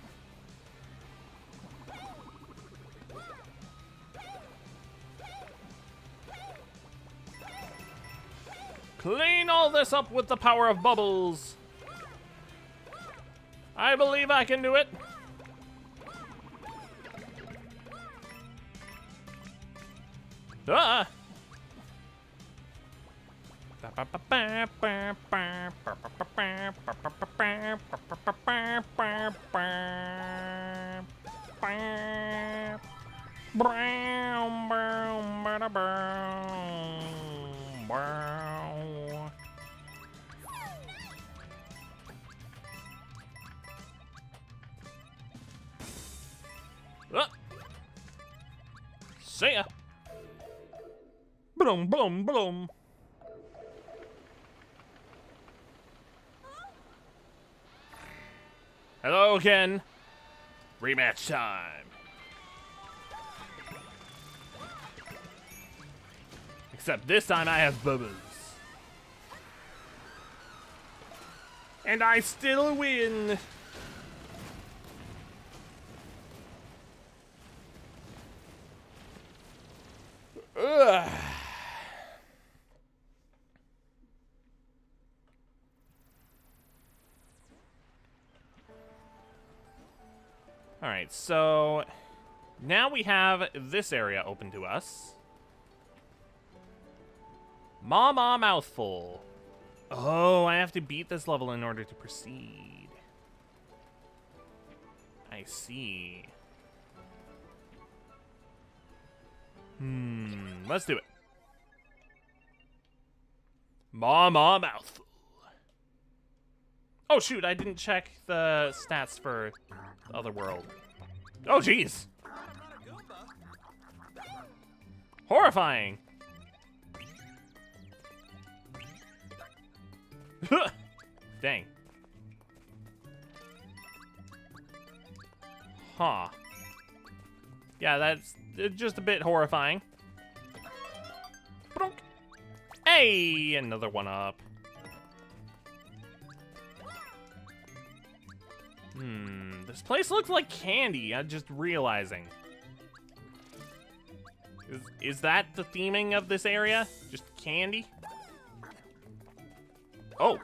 This up with the power of bubbles. I believe I can do it. Again. Rematch time. Except this time I have bubbles. And I still win. So now we have this area open to us. Mama Mouthful. Oh, I have to beat this level in order to proceed. I see. Hmm, let's do it. Mama Mouthful. Oh shoot, I didn't check the stats for the other world. Oh jeez. Horrifying. Dang. Huh. Yeah, that's just a bit horrifying. Hey, another one up. Hmm, this place looks like candy. I'm just realizing. Is, is that the theming of this area? Just candy? Oh.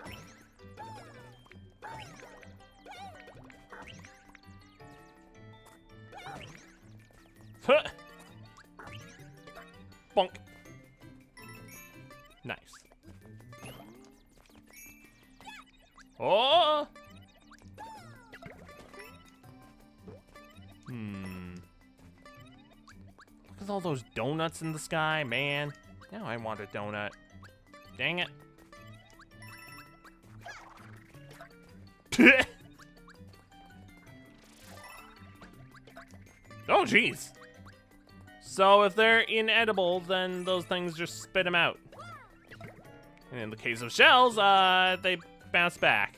Donuts in the sky, man. Now I want a donut. Dang it. oh, jeez. So if they're inedible, then those things just spit them out. And in the case of shells, uh, they bounce back.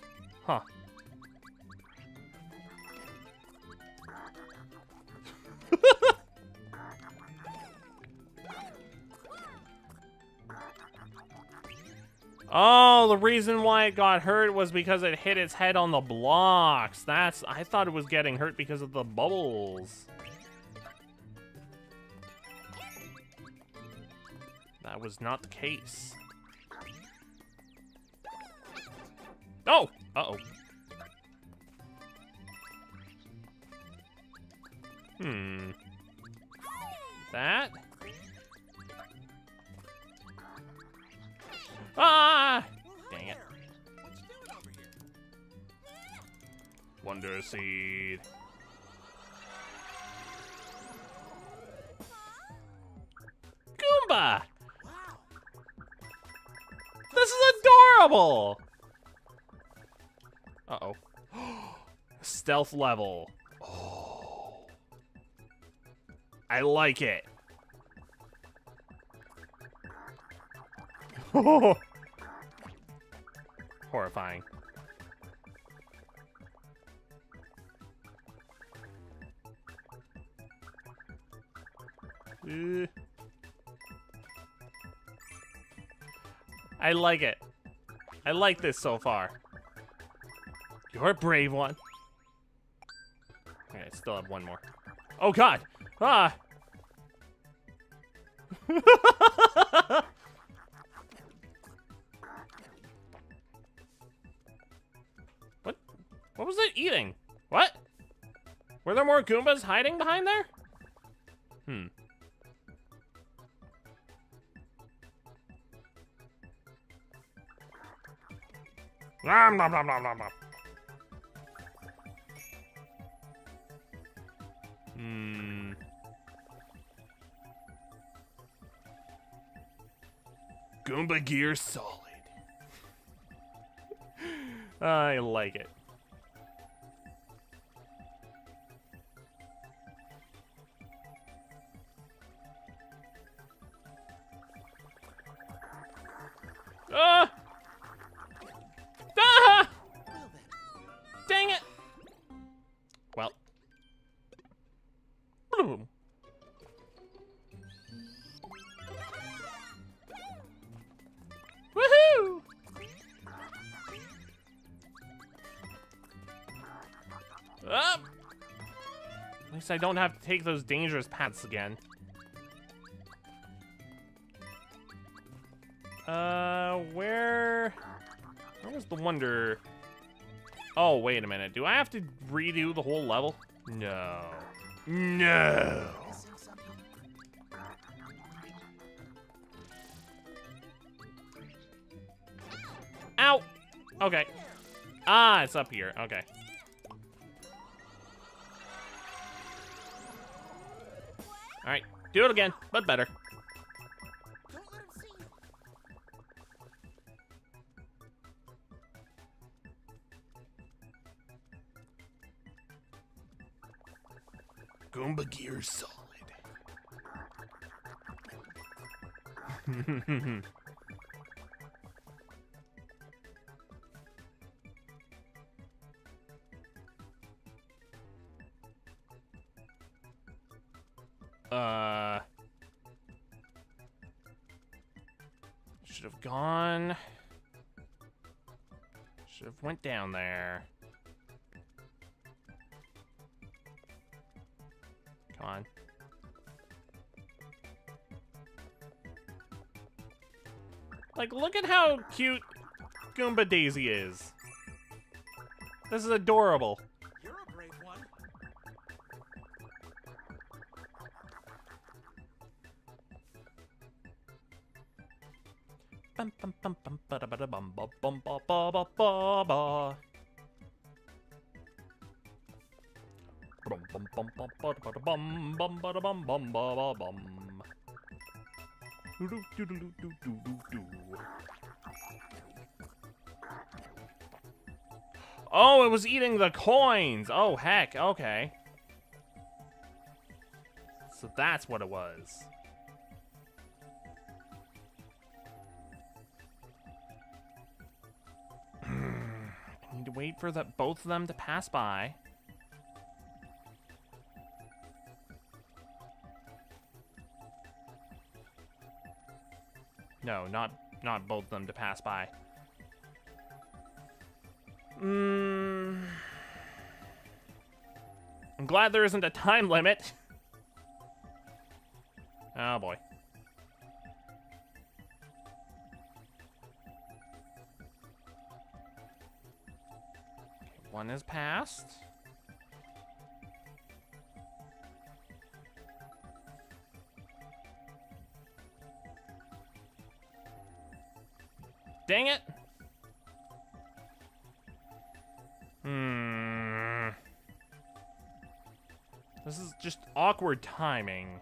Oh, the reason why it got hurt was because it hit its head on the blocks. That's I thought it was getting hurt because of the bubbles. That was not the case. Oh! Uh-oh. Hmm. That? Ah! Dang it. What you doing over here? Wonder Seed. Goomba! This is adorable! Uh-oh. Stealth level. Oh. I like it. Horrifying. Eh. I like it. I like this so far. You're a brave one. Okay, I still have one more. Oh god! Ah! What was it eating? What? Were there more Goombas hiding behind there? Hmm. Nom nom nom nom nom nom. Hmm. Goomba Gear Solid. I like it. I don't have to take those dangerous paths again. Uh, where... Where was the wonder... Oh, wait a minute. Do I have to redo the whole level? No. No. Ow! Okay. Ah, it's up here. Okay. Do it again, but better. Don't let him see you. Goomba Gear Solid. uh should have gone should have went down there Come on. Like, look at how cute Goomba Daisy is. This is adorable. Doo, doo, doo. Oh, it was eating the coins. Oh, heck. Okay. So that's what it was. For the, both of them to pass by. No, not not both of them to pass by. Mm. I'm glad there isn't a time limit. Oh boy. One is passed. Dang it. Hmm. This is just awkward timing.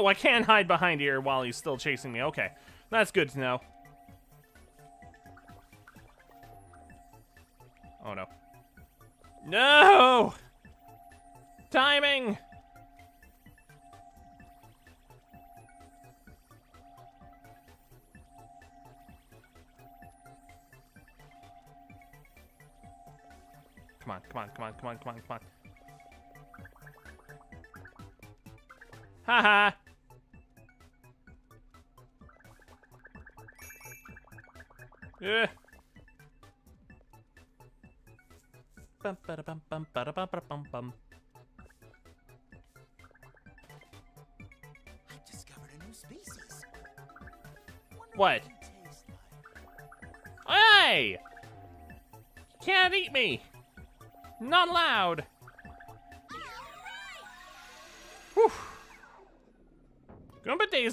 Oh, I can hide behind here while he's still chasing me. Okay, that's good to know. Oh no. No! Timing! Come on, come on, come on, come on, come on, come on. Haha.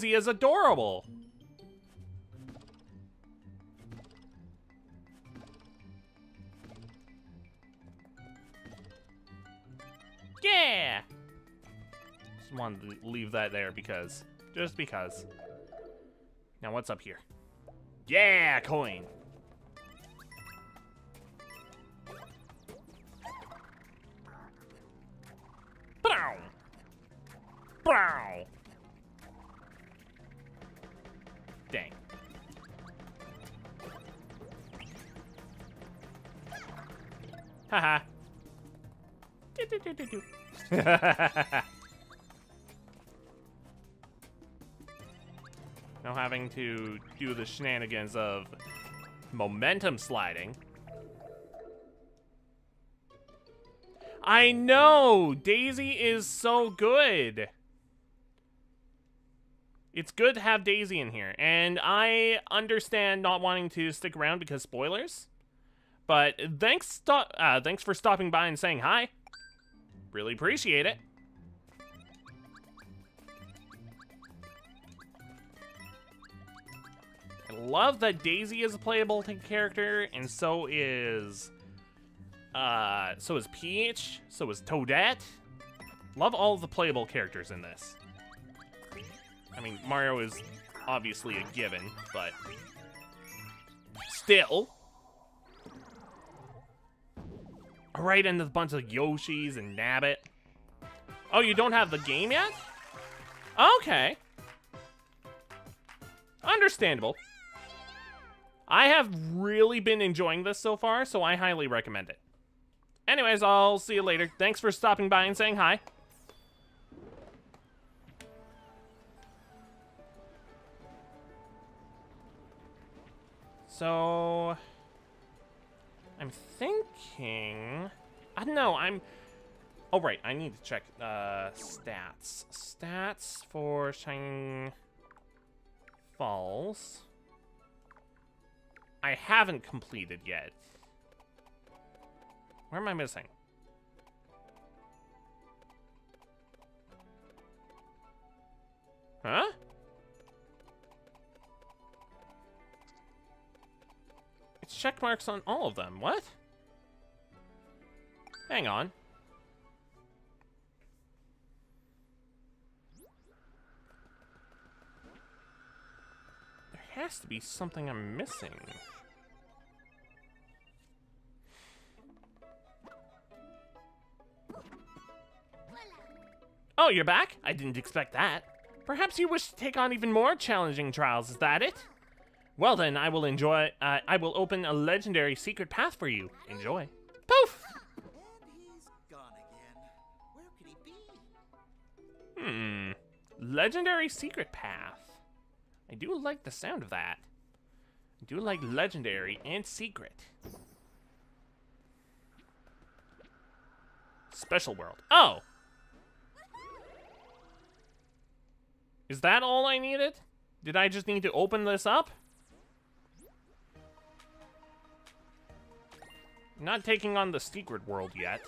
Daisy is adorable! Yeah! Just wanted to leave that there because. Just because. Now what's up here? Yeah, coin! now having to do the shenanigans of momentum sliding. I know! Daisy is so good! It's good to have Daisy in here, and I understand not wanting to stick around because spoilers. But thanks, uh, thanks for stopping by and saying hi. Really appreciate it. I love that Daisy is a playable character, and so is uh, so is Peach, so is Toadette. Love all the playable characters in this. I mean, Mario is obviously a given, but still. Right into the bunch of Yoshis and Nabbit. Oh, you don't have the game yet? Okay. Understandable. I have really been enjoying this so far, so I highly recommend it. Anyways, I'll see you later. Thanks for stopping by and saying hi. So... Thinking... I don't know, I'm... Oh, right, I need to check uh, stats. Stats for Shining Falls. I haven't completed yet. Where am I missing? Huh? It's check marks on all of them. What? Hang on. There has to be something I'm missing. Oh, you're back? I didn't expect that. Perhaps you wish to take on even more challenging trials, is that it? Well then, I will enjoy, uh, I will open a legendary secret path for you. Enjoy. Poof! Hmm. Legendary secret path. I do like the sound of that. I do like legendary and secret. Special world. Oh! Is that all I needed? Did I just need to open this up? Not taking on the secret world yet.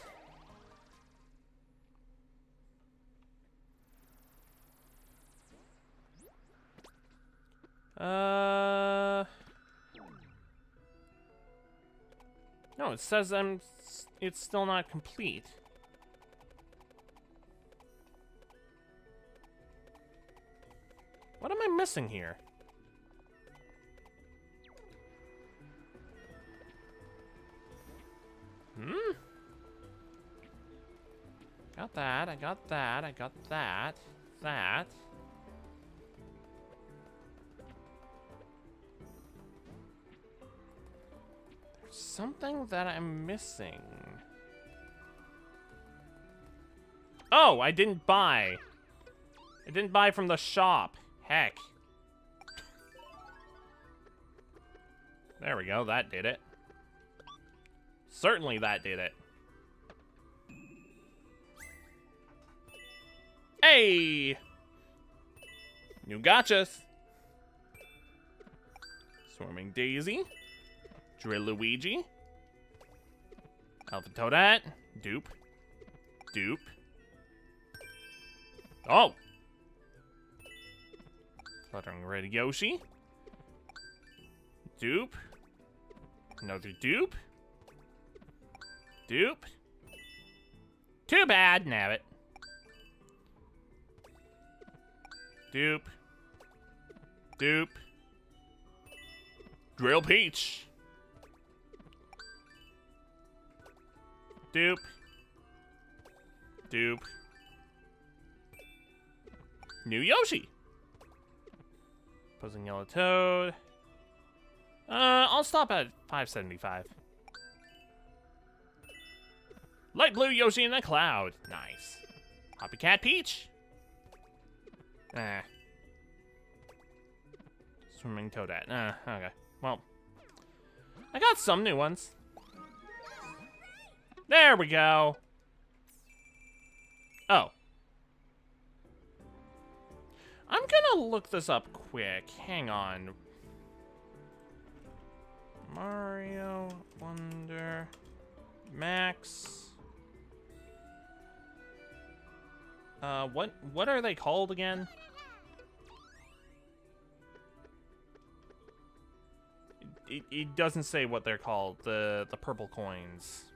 Uh. No, it says I'm. It's still not complete. What am I missing here? Hmm? Got that, I got that, I got that, that. Something that I'm missing. Oh, I didn't buy. I didn't buy from the shop. Heck. There we go, that did it. Certainly that did it. Hey! New gotchas. Swarming Daisy. Drill Luigi. Alpha Toadette. Dupe. Dupe. Oh! Fluttering Red Yoshi. Dupe. Another dupe. Dupe. Too bad, Nabbit. Dupe. Dupe. Drill Peach. Dupe. Dupe. New Yoshi. Posing Yellow Toad. Uh, I'll stop at 575. Light blue Yoshi in the cloud. Nice. Hoppy Cat Peach. Eh. Swimming Toadette. Uh, okay. Well, I got some new ones. There we go. Oh. I'm gonna look this up quick. Hang on. Mario Wonder Max. Uh, what what are they called again? It, it doesn't say what they're called. The the purple coins.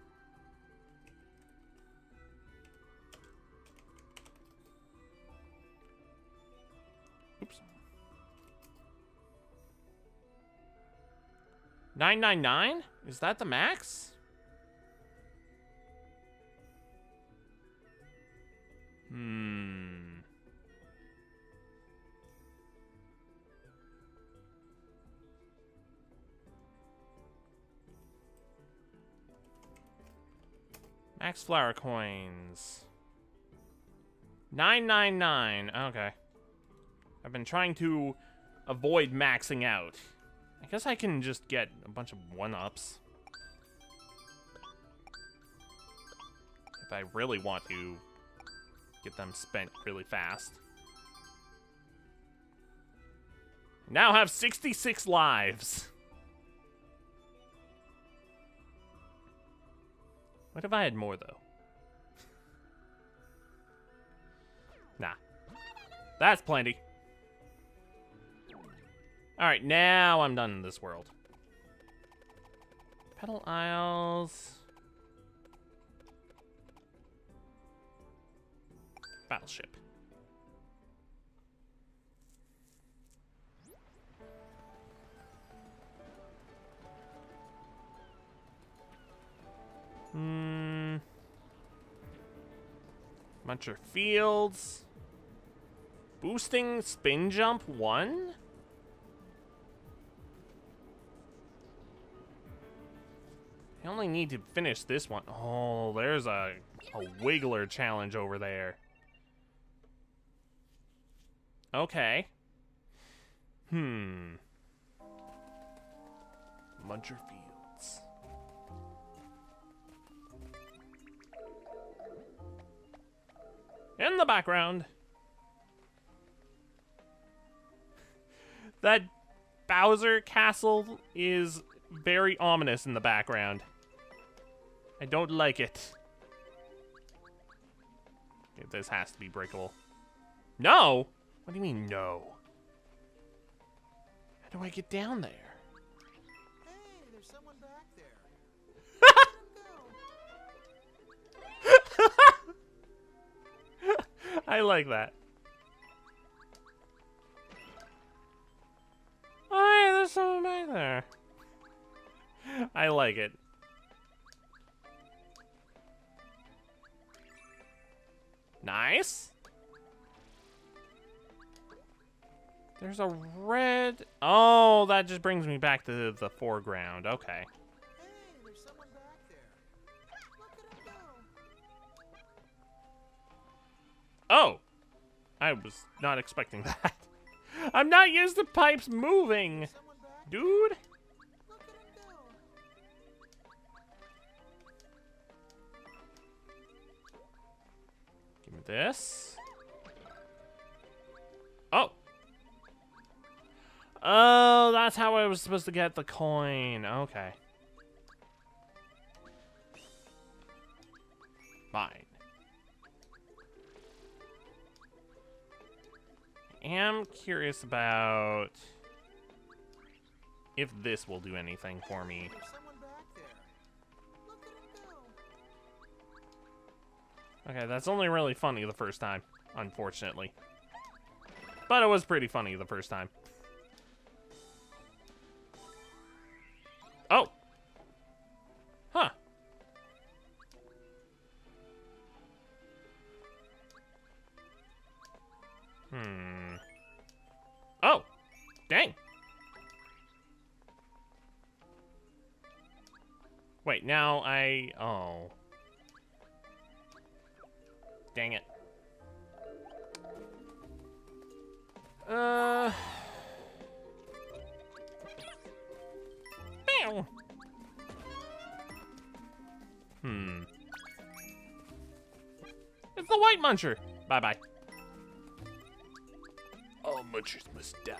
999? Is that the max? Hmm. Max flower coins. 999. Okay. I've been trying to avoid maxing out. I guess I can just get a bunch of one-ups. If I really want to get them spent really fast. Now have 66 lives. What if I had more, though? nah. That's plenty. Alright, now I'm done in this world. Petal Isles. Battleship. Hmm. Muncher Fields. Boosting Spin Jump 1? Only need to finish this one. Oh, there's a, a wiggler challenge over there. Okay. Hmm. Muncher Fields. In the background. That Bowser castle is very ominous in the background. I don't like it. This has to be breakable. No? What do you mean, no? How do I get down there? Hey, there's someone back there. I like that. Oh, yeah, there's someone back there. I like it. Nice. There's a red... Oh, that just brings me back to the foreground. Okay. Oh! I was not expecting that. I'm not used to pipes moving, dude. This. Oh. Oh, that's how I was supposed to get the coin. Okay. Fine. I am curious about if this will do anything for me. Okay, that's only really funny the first time, unfortunately. But it was pretty funny the first time. Oh! Huh. Hmm. Oh! Dang! Wait, now I... Oh. Dang it. Uh. Meow. Hmm. It's the white muncher. Bye bye. All munchers must die.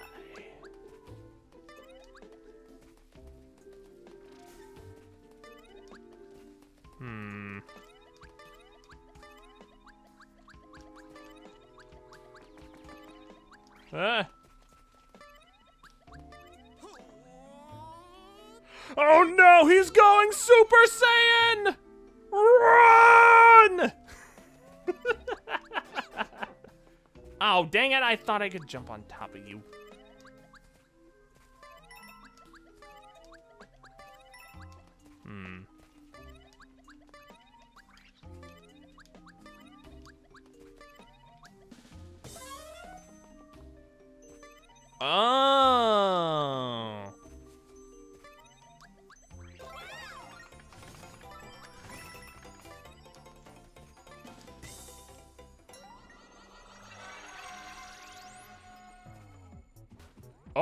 Ah. Oh no, he's going Super Saiyan! Run! oh, dang it, I thought I could jump on top of you.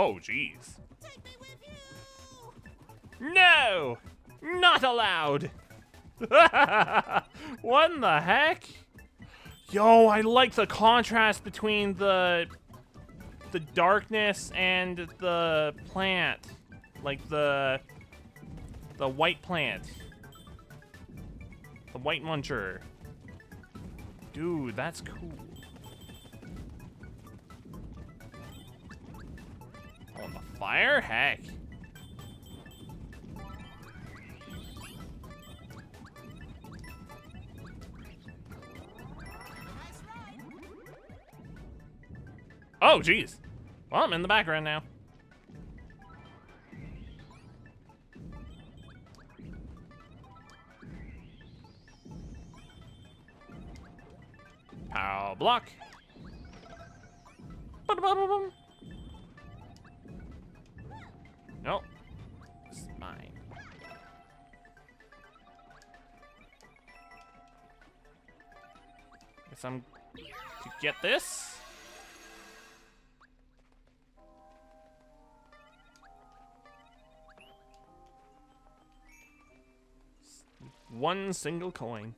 Oh, jeez. No! Not allowed! what in the heck? Yo, I like the contrast between the the darkness and the plant. Like the the white plant. The white muncher. Dude, that's cool. Fire? Heck. Oh, jeez. Well, I'm in the background now. Power block. Ba-da-ba-ba-bum. Nope. One single coin.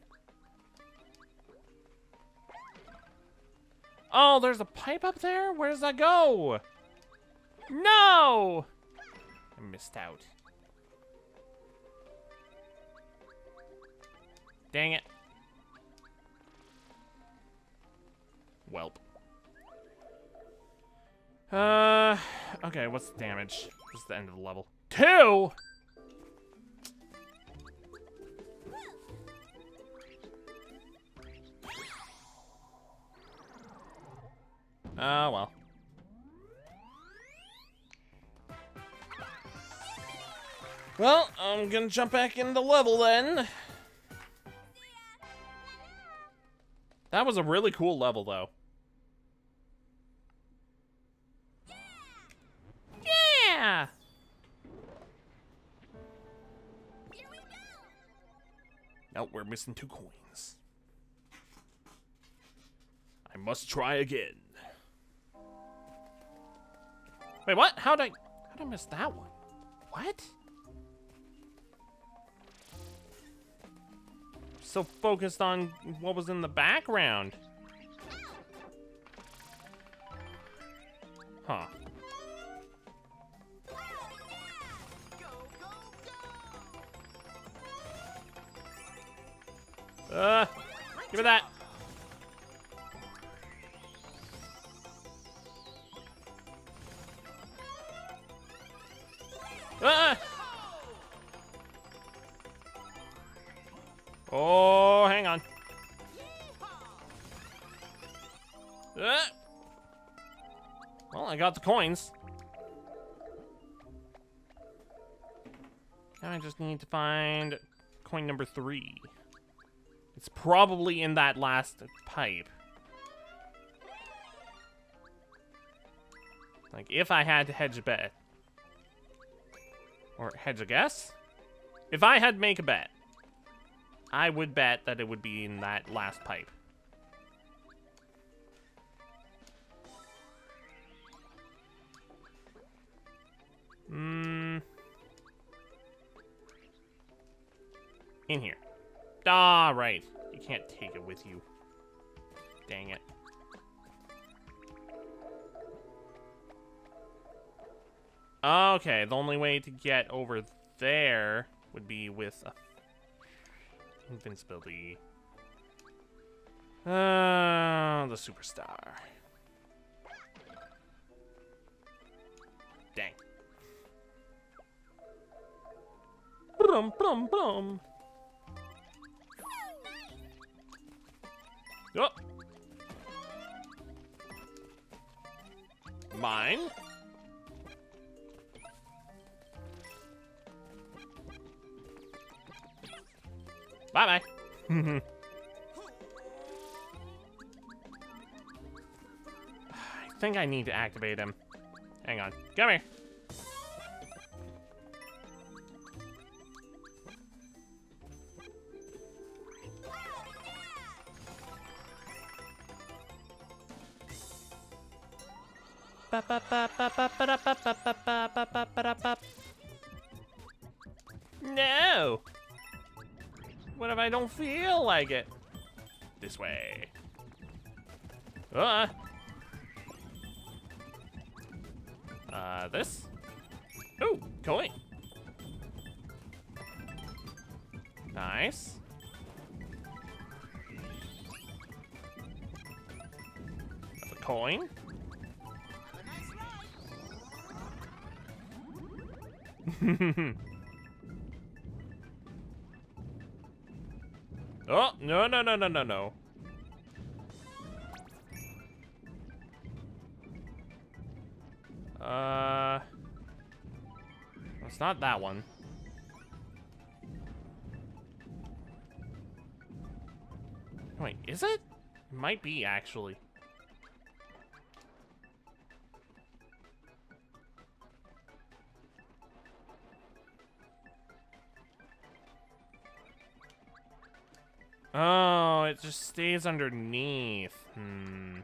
Oh, there's a pipe up there? Where does that go? No! I missed out. Dang it. Welp. Uh, okay, what's the damage? Is the end of the level. Two? Ah, well. Well, I'm gonna jump back in the level then. That was a really cool level, though. Yeah! Nope, we're missing two coins. I must try again. Wait, what? How'd I... How'd I miss that one? What? So focused on what was in the background. Huh. Uh, give me that. Got the coins. Now I just need to find coin number three. It's probably in that last pipe. Like, if I had to hedge a bet. Or hedge a guess? If I had to make a bet, I would bet that it would be in that last pipe. Hmm. In here. Ah, right. You can't take it with you. Dang it. Okay, the only way to get over there would be with invincibility. Uh, the superstar. Brum, brum, brum. Oh. Mine. Bye-bye. I think I need to activate him. Hang on. Come here. Feel like it? This way. Uh. No, no, no, no. Uh, it's not that one. Wait, is it? It might be, actually. Just stays underneath. Hmm.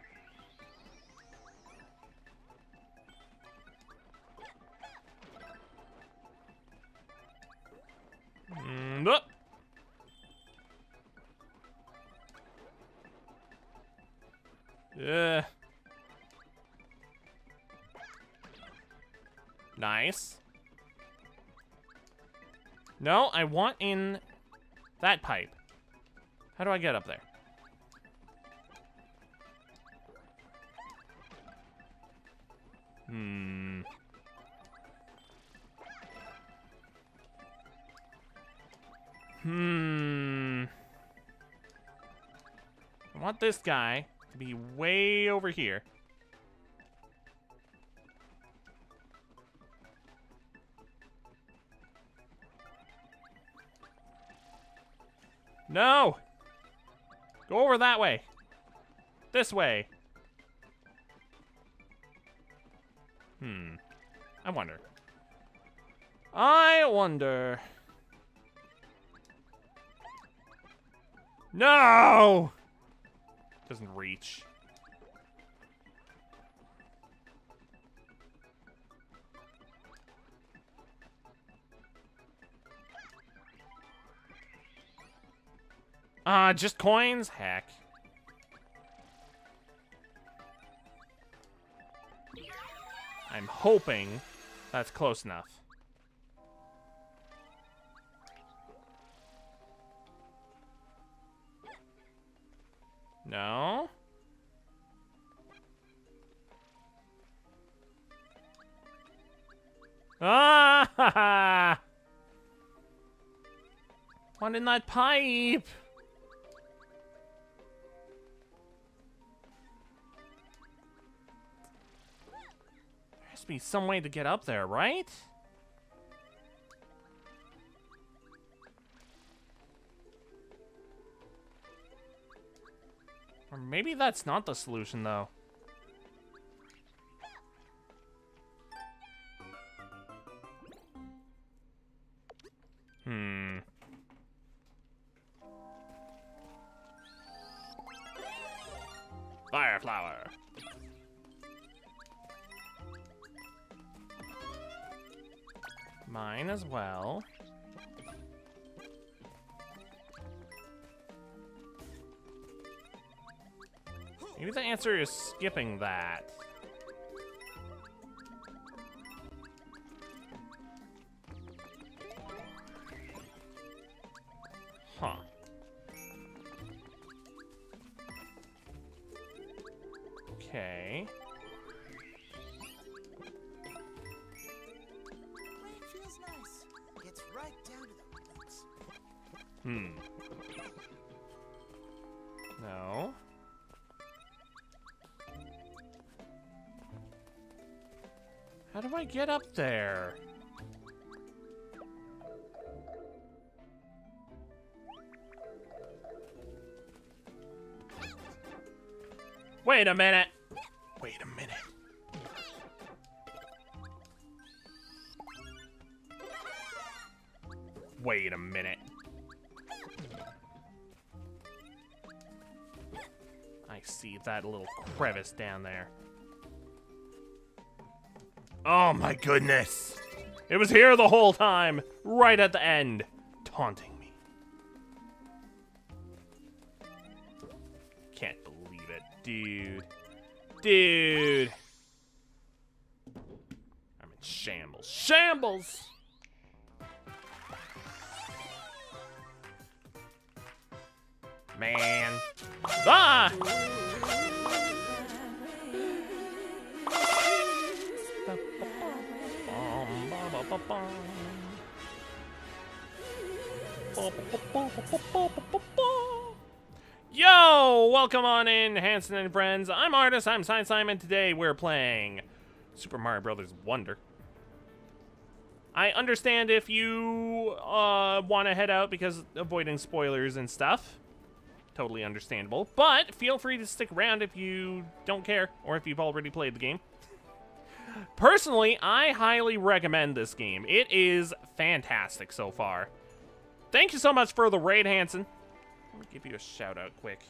Yeah. Nice. No, I want in that pipe. How do I get up there? Hmm. Hmm. I want this guy to be way over here. No! Go over that way. This way. Hmm. I wonder. I wonder. No! Doesn't reach. Uh, just coins? Heck. I'm hoping that's close enough. No? Ah! One in that pipe! Be some way to get up there, right? Or maybe that's not the solution, though. Hmm. Fire Mine as well. Maybe the answer is skipping that. Huh. Okay. Get up there? Wait a minute. Wait a minute. Wait a minute. I see that little crevice down there. Oh my goodness. It was here the whole time, right at the end, taunting me. Can't believe it, dude. Dude. I'm in shambles. Shambles! Man. Ah! Yo! Welcome on in, Hanson and friends. I'm Ardiss, I'm Science Simon. Today we're playing Super Mario Brothers Wonder. I understand if you uh, want to head out because avoiding spoilers and stuff. Totally understandable. But feel free to stick around if you don't care or if you've already played the game. Personally, I highly recommend this game. It is fantastic so far. Thank you so much for the raid, Hanson. Let me give you a shout out quick.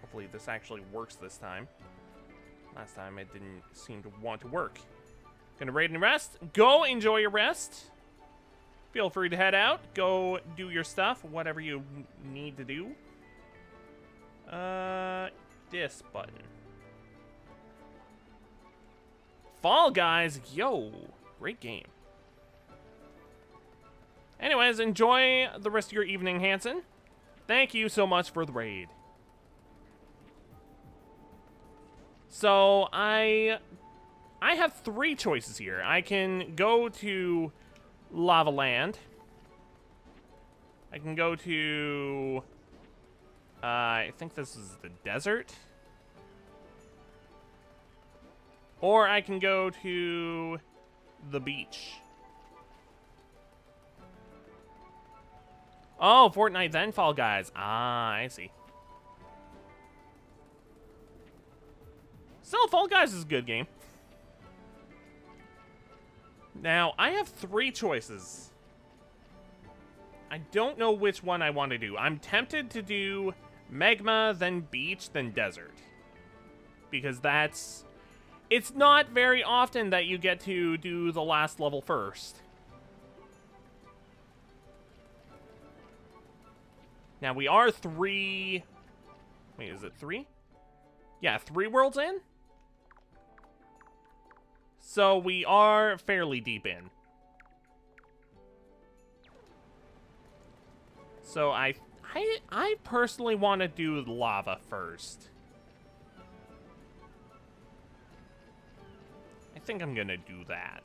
Hopefully this actually works this time. Last time it didn't seem to want to work. Gonna raid and rest. Go enjoy your rest. Feel free to head out. Go do your stuff, whatever you need to do. Uh, this button. Fall Guys, yo, great game. Anyways, enjoy the rest of your evening, Hanson. Thank you so much for the raid. So, I... I have three choices here. I can go to Lava Land. I can go to... Uh, I think this is the desert. Or I can go to the beach. Oh, Fortnite then Fall Guys. Ah, I see. Still, Fall Guys is a good game. Now, I have three choices. I don't know which one I want to do. I'm tempted to do Magma, then Beach, then Desert. Because that's... It's not very often that you get to do the last level first. Now, we are three... Wait, is it three? Yeah, three worlds in? So we are fairly deep in. So I, I, I personally want to do lava first. Think I'm gonna do that.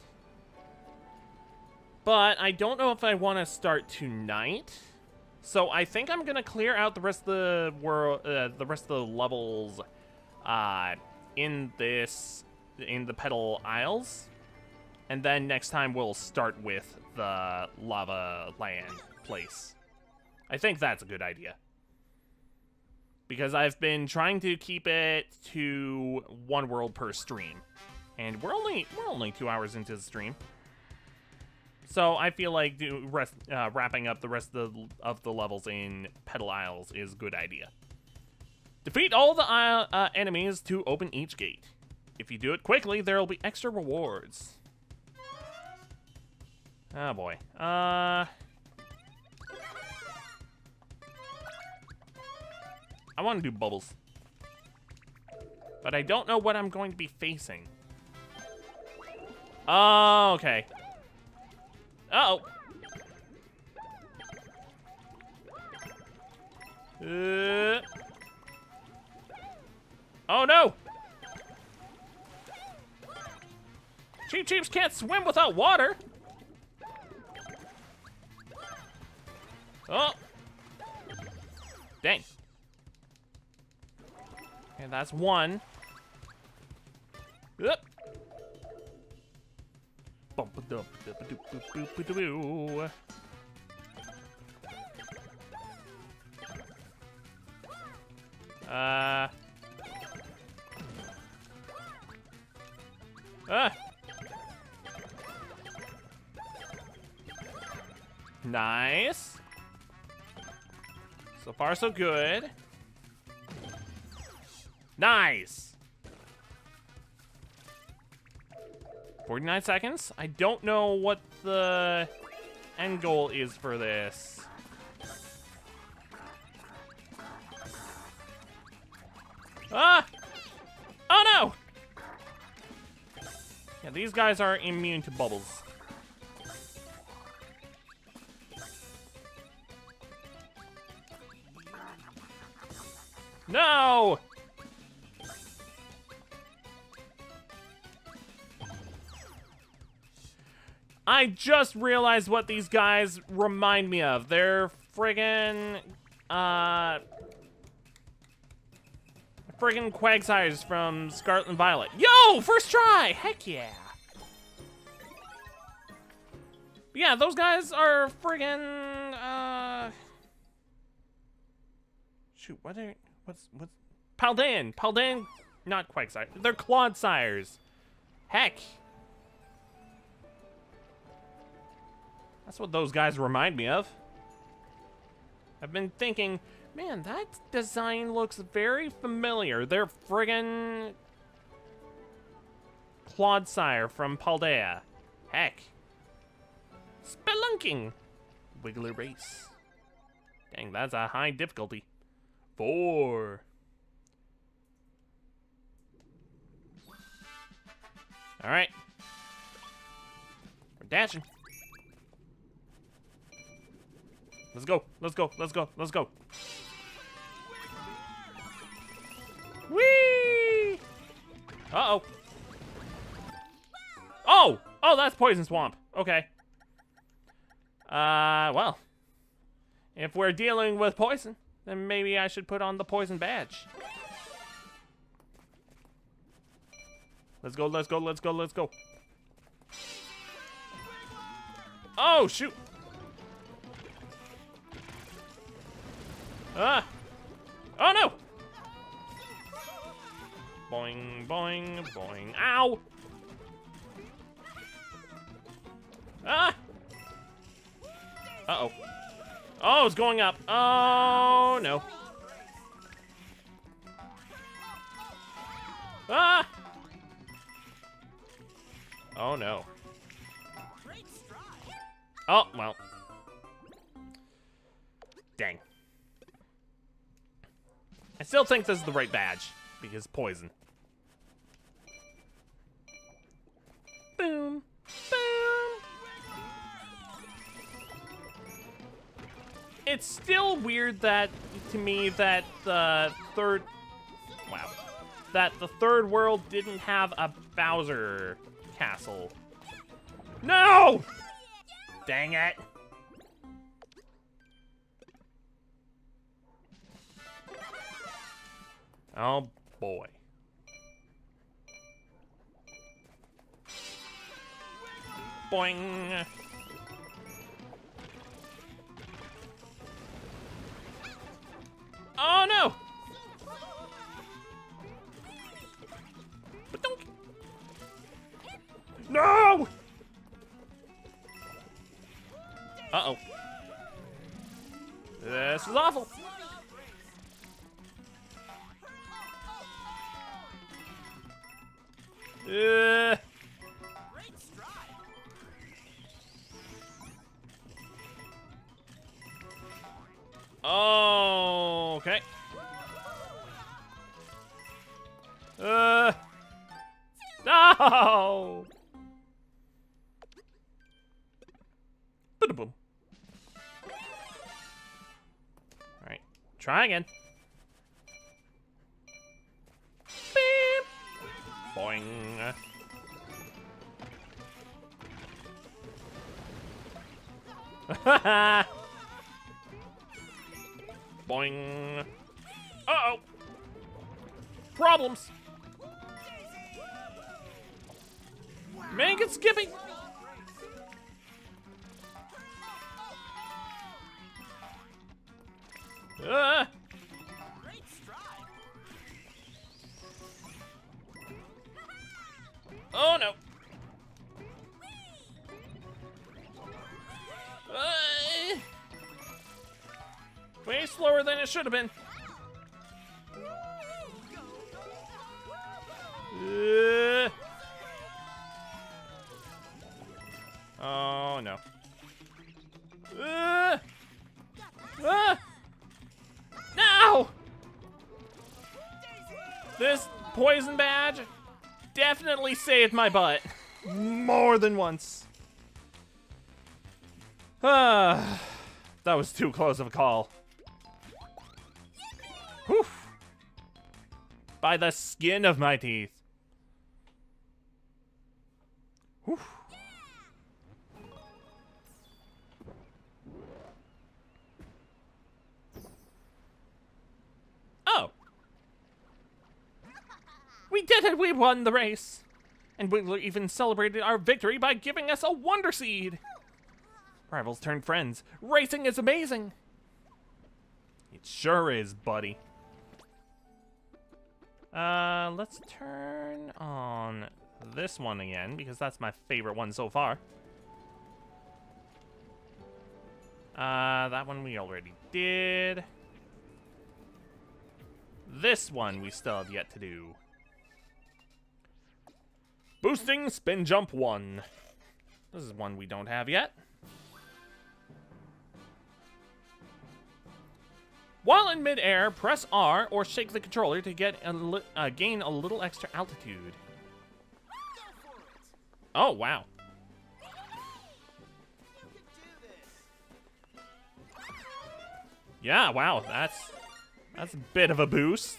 But I don't know if I want to start tonight. So I think I'm gonna clear out the rest of the world, uh, the rest of the levels, uh, in this, in the Petal Isles, and then next time we'll start with the lava land place. I think that's a good idea. Because I've been trying to keep it to one world per stream. And we're only we're only two hours into the stream. So I feel like do rest, uh, wrapping up the rest of the, of the levels in Petal Isles is a good idea. Defeat all the uh, uh, enemies to open each gate. If you do it quickly, there will be extra rewards. Oh boy. Uh... I want to do bubbles. But I don't know what I'm going to be facing. Oh, okay. Uh oh. Uh. Oh no! Cheep Cheeps can't swim without water! Oh! Dang. Okay, that's one. Oop. Uh. Ah. Nice. So far, so good. Nice. 49 seconds? I don't know what the end goal is for this. Ah! Oh no! Yeah, these guys are immune to bubbles. I just realized what these guys remind me of. They're friggin' uh friggin' Quagsires from Scarlet and Violet. Yo, first try! Heck yeah. Yeah, those guys are friggin' uh Shoot, what are what's what's Paldean. Paldean not Quagsire. They're Clawed Clodsires. Heck. That's what those guys remind me of. I've been thinking, man, that design looks very familiar. They're friggin' Clodsire from Paldea. Heck. Spelunking. Wiggler Race. Dang, that's a high difficulty. Four. Alright. We're dashing. Let's go. Let's go. Let's go. Let's go. Whee! Uh-oh. Oh! Oh, that's Poison Swamp. Okay. Uh, well. If we're dealing with poison, then maybe I should put on the poison badge. Let's go, let's go, let's go, let's go. Oh, shoot. Ah! Oh no! Boing, boing, boing. Ow! Ah! Uh-oh. Oh, it's going up. Oh, no. Ah! Oh, no. Oh, well. Dang. I still think this is the right badge, because poison. Boom. Boom. It's still weird that, to me, that the third... Wow. That the third world didn't have a Bowser castle. No! Dang it. Oh, boy. Boing. Oh, no! No! Uh-oh. This is awful. Uh. Oh, okay. Uh. No! Boom. Alright. Try again. Boing. Boing. Uh-oh. Problems. Make it skipping. Uh. It should have been. Uh. Oh no. Uh. Ah! No! This poison badge definitely saved my butt. More than once. Ah, that was too close of a call. By the skin of my teeth. Whew. Oh. We did it! We won the race! And we even celebrated our victory by giving us a Wonder Seed! Rivals turned friends. Racing is amazing! It sure is, buddy. Uh, let's turn on this one again, because that's my favorite one so far. Uh, that one we already did. This one we still have yet to do. Boosting Spin Jump 1. This is one we don't have yet. While in midair, press R or shake the controller to get a uh, gain a little extra altitude. Oh, wow. Yeah, wow, that's that's a bit of a boost.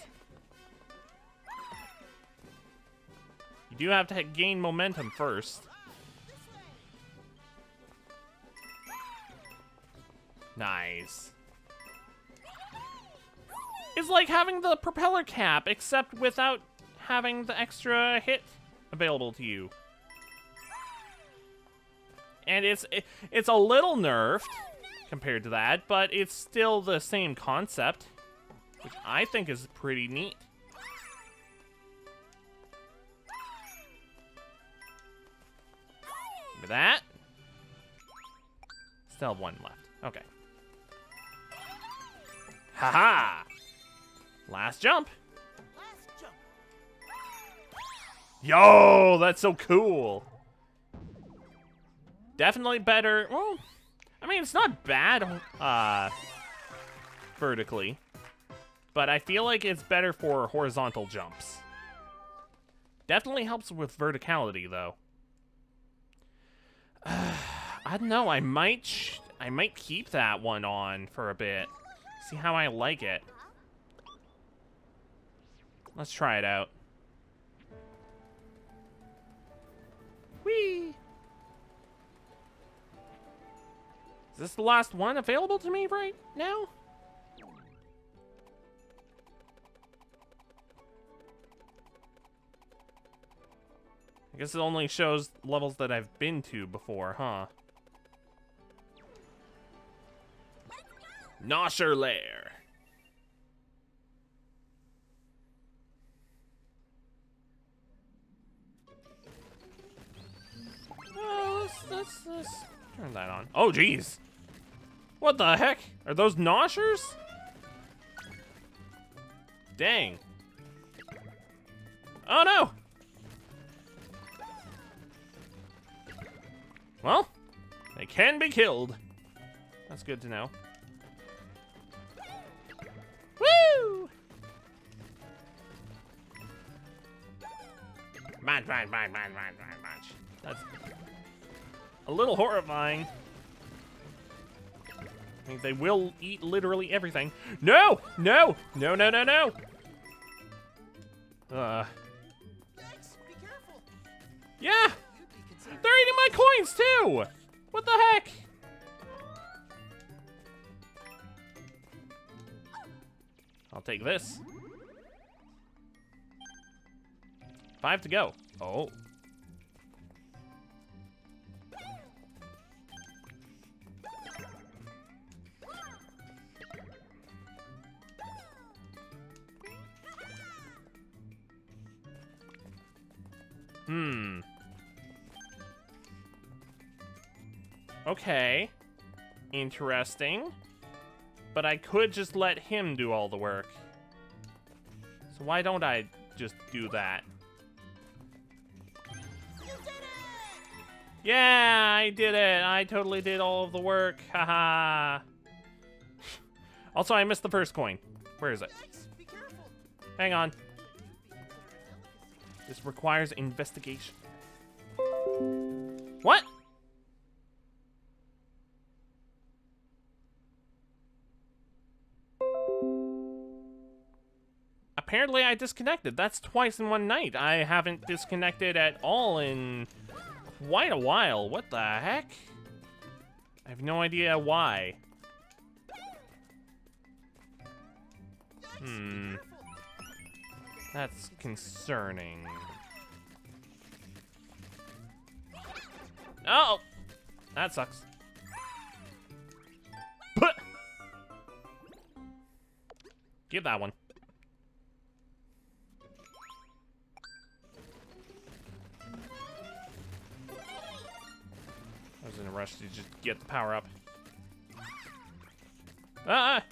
You do have to gain momentum first. Nice. It's like having the propeller cap, except without having the extra hit available to you. And it's it's a little nerfed compared to that, but it's still the same concept, which I think is pretty neat. That. Still have one left. Okay. Haha! -ha! Last jump. Last jump. Yo, that's so cool. Definitely better. Well, I mean, it's not bad uh, vertically, but I feel like it's better for horizontal jumps. Definitely helps with verticality, though. Uh, I don't know. I might, I might keep that one on for a bit. See how I like it. Let's try it out. Whee! Is this the last one available to me right now? I guess it only shows levels that I've been to before, huh? Nosher Lair. Let's, let's, let's turn that on. Oh, jeez. What the heck? Are those noshers? Dang. Oh no! Well, they can be killed. That's good to know. Woo! Munch, munch, munch, munch, munch, munch. That's a little horrifying. I mean, they will eat literally everything. No! No! No, no, no, no! Uh. Yikes, be careful. Yeah! You'd be considered They're eating my coins, too! What the heck? I'll take this. Five to go. Oh. Hmm. Okay. Interesting. But I could just let him do all the work. So why don't I just do that? Yeah, I did it. I totally did all of the work. Haha. also, I missed the first coin. Where is it? Yikes, be careful. Hang on. This requires investigation. What? Apparently I disconnected. That's twice in one night. I haven't disconnected at all in quite a while. What the heck? I have no idea why. Hmm. That's concerning. Oh! That sucks. But Give that one. I was in a rush to just get the power up. Ah!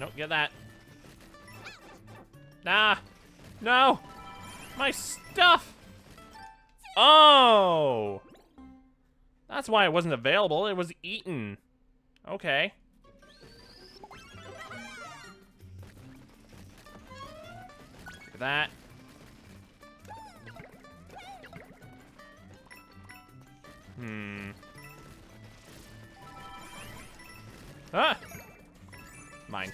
Nope, get that. Nah. No. My stuff. Oh. That's why it wasn't available. It was eaten. Okay. that. Hmm. Ah! Mine.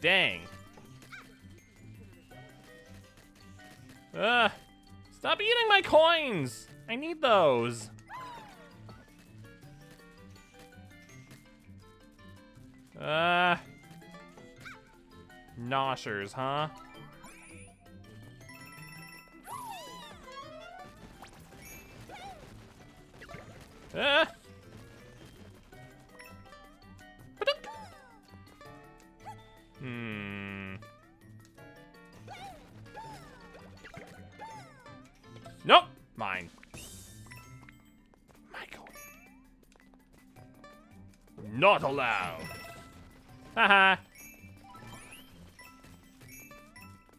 Dang. Ah! Stop eating my coins! I need those. Uh, Noshers, huh? Ah! Hmm. Mine. Michael. Not allowed. Haha.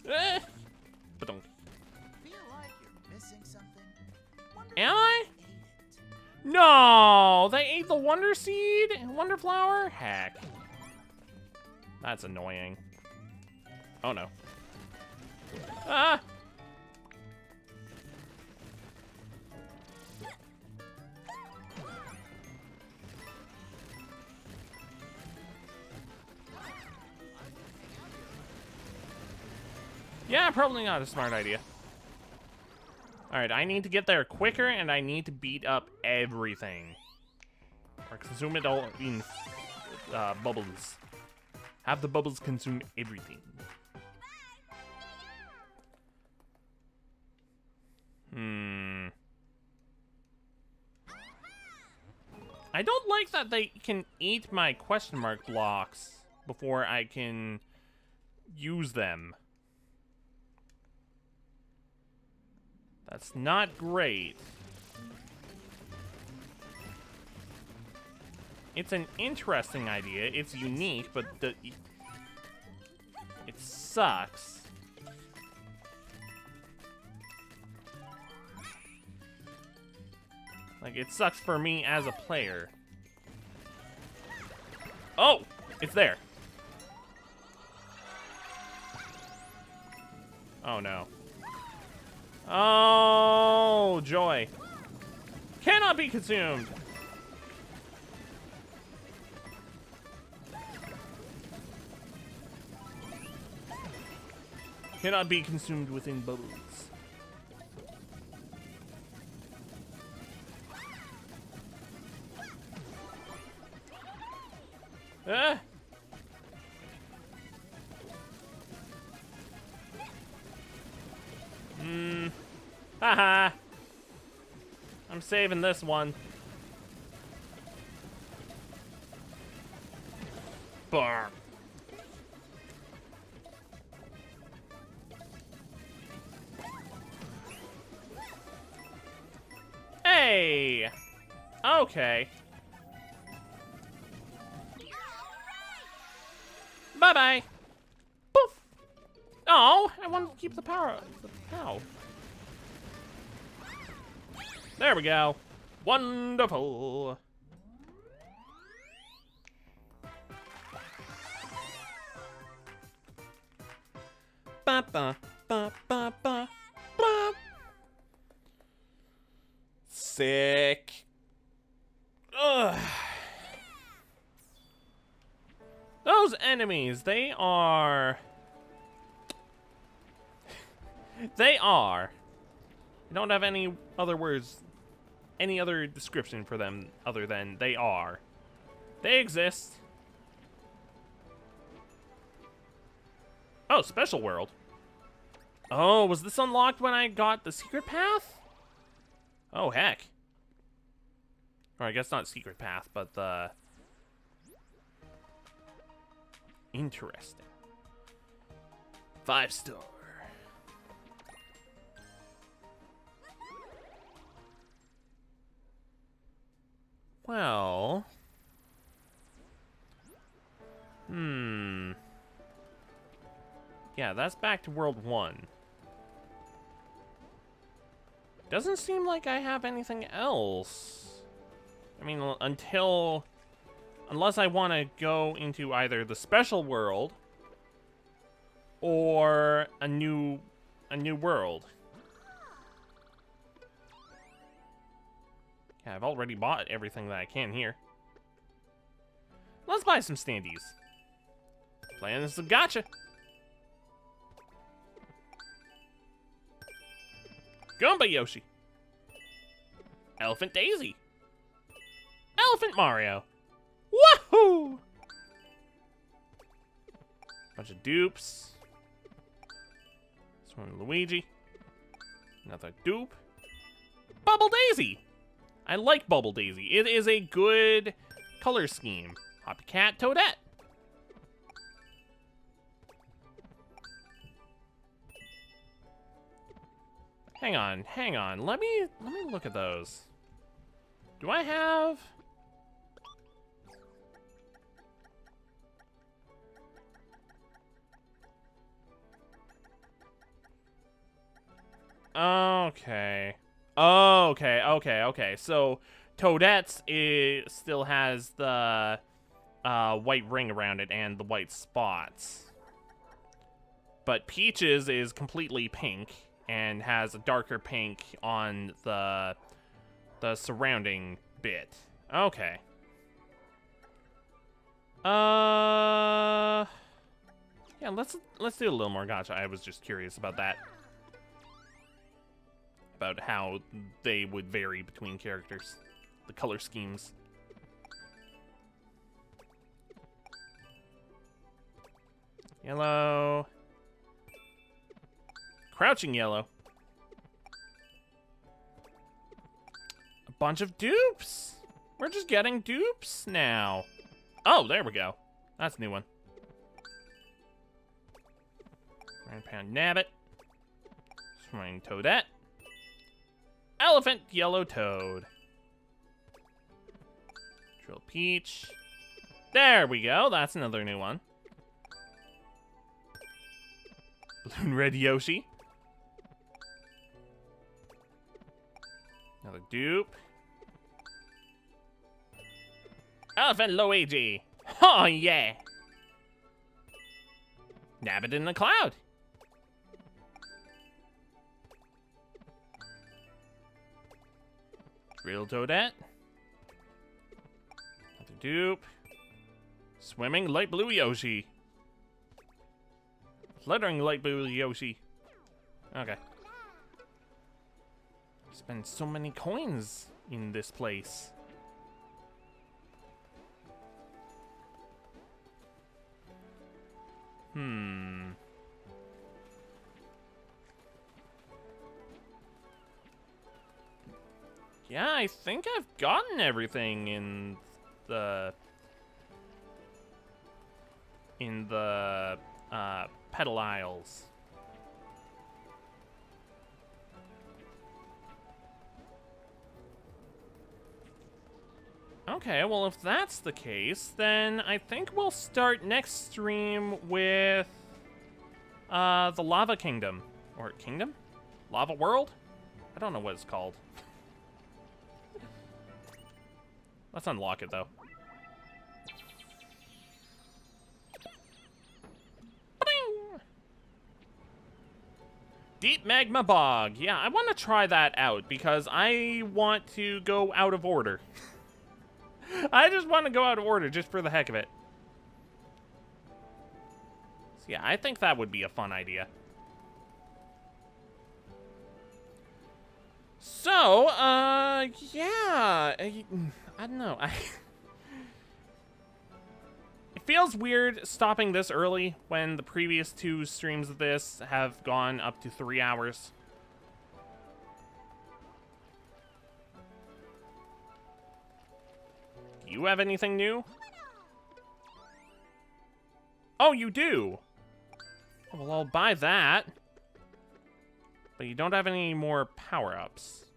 eh. Ba-dunk. Feel like you're missing something? Wonder Am I? they ate it. No, they ate the Wonder Seed? Wonder Flower? Heck. That's annoying. Oh no. Ah! Yeah, probably not a smart idea. Alright, I need to get there quicker, and I need to beat up everything. Or consume it all in uh, bubbles. Have the bubbles consume everything. Hmm. I don't like that they can eat my question mark blocks before I can use them. That's not great. It's an interesting idea. It's unique, but the it sucks. Like it sucks for me as a player. Oh, it's there. Oh no. Oh, joy. Cannot be consumed. Cannot be consumed within bubbles. Ah! Hmm. Haha. I'm saving this one. Bar. Hey! Okay. Bye-bye. Oh, I want to keep the power. The pow. There we go. Wonderful. ba ba ba ba ba ba. Sick. Ugh. Those enemies, they are... they are. I don't have any other words, any other description for them other than they are. They exist. Oh, special world. Oh, was this unlocked when I got the secret path? Oh, heck. Or I guess not secret path, but the... Interesting. Five star. Well... Hmm... Yeah, that's back to World 1. Doesn't seem like I have anything else. I mean, until... Unless I want to go into either the special world or a new a new world. I've already bought everything that I can here. Let's buy some standees. Playing this gotcha. Goomba Yoshi. Elephant Daisy. Elephant Mario. Woohoo! Bunch of dupes. This Luigi. Another dupe. Bubble Daisy! I like Bubble Daisy. It is a good color scheme. Hoppy Cat Toadette. Hang on, hang on. Let me let me look at those. Do I have Okay. Okay, okay, okay. So Toadette's still has the uh, white ring around it and the white spots. But Peach's is completely pink and has a darker pink on the the surrounding bit. Okay. Uh Yeah, let's let's do a little more gotcha. I was just curious about that. About how they would vary between characters. The color schemes. Yellow. Crouching yellow. A bunch of dupes. We're just getting dupes now. Oh, there we go. That's a new one. Nine pound nabbit. Swing toadette. Elephant yellow toad. Drill peach. There we go. That's another new one. Balloon red Yoshi. Another dupe. Elephant Luigi. Oh, yeah. Nabbit in the cloud. Drill Toadette. Another dupe. Swimming light blue Yoshi. Fluttering light blue Yoshi. Okay spend so many coins in this place. Hmm. Yeah, I think I've gotten everything in the... in the, uh, Petal Isles. Okay, well, if that's the case, then I think we'll start next stream with uh, the Lava Kingdom. Or Kingdom? Lava World? I don't know what it's called. Let's unlock it, though. Deep Magma Bog. Yeah, I want to try that out because I want to go out of order. I just want to go out of order just for the heck of it. So yeah, I think that would be a fun idea. So, uh, yeah, I, don't know. I it feels weird stopping this early when the previous two streams of this have gone up to three hours. Do you have anything new? Oh, you do? Well, I'll buy that. But you don't have any more power-ups.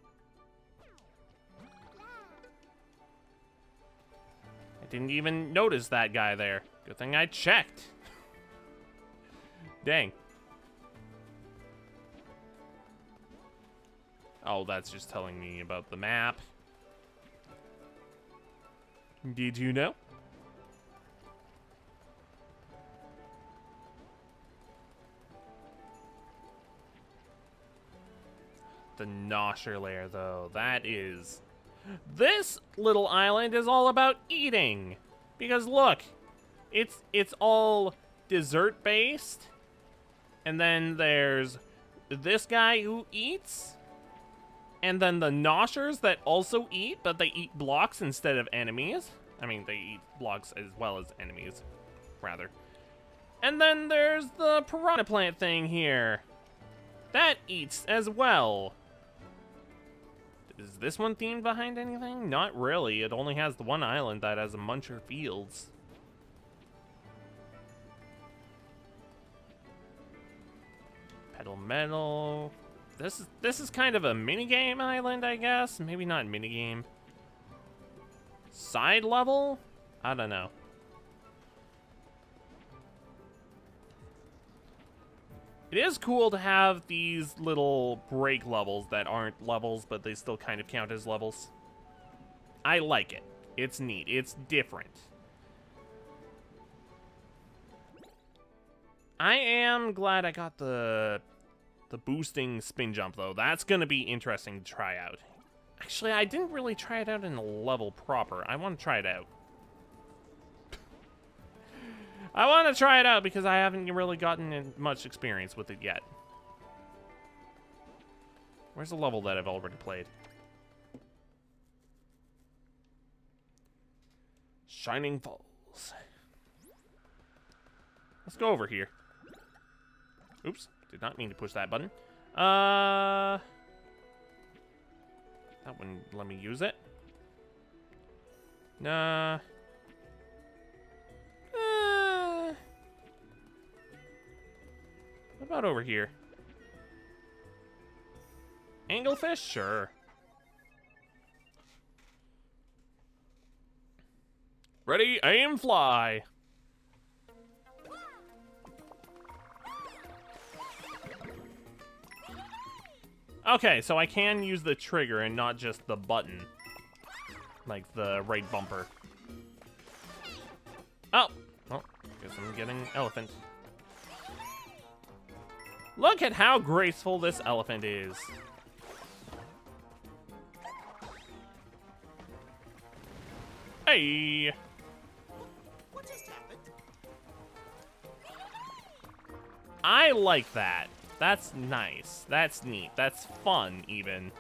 Didn't even notice that guy there. Good thing I checked. Dang. Oh, that's just telling me about the map. Did you know? The Nosher lair, though, that is... This little island is all about eating. Because look, it's it's all dessert based. And then there's this guy who eats. And then the Noshers that also eat, but they eat blocks instead of enemies. I mean, they eat blocks as well as enemies, rather. And then there's the piranha plant thing here. That eats as well. Is this one themed behind anything? Not really. It only has the one island that has a Muncher Fields. Pedal Metal. This is this is kind of a minigame island, I guess. Maybe not minigame. Side level? I don't know. It is cool to have these little break levels that aren't levels, but they still kind of count as levels. I like it. It's neat. It's different. I am glad I got the the boosting spin jump, though. That's going to be interesting to try out. Actually, I didn't really try it out in a level proper. I want to try it out. I want to try it out because I haven't really gotten much experience with it yet. Where's the level that I've already played? Shining Falls. Let's go over here. Oops, did not mean to push that button. Uh, that wouldn't let me use it. Nah. What about over here? Anglefish? Sure. Ready, aim, fly. Okay, so I can use the trigger and not just the button. Like the right bumper. Oh! Well, guess I'm getting elephant. Look at how graceful this elephant is. Hey! What just happened? I like that. That's nice. That's neat. That's fun, even.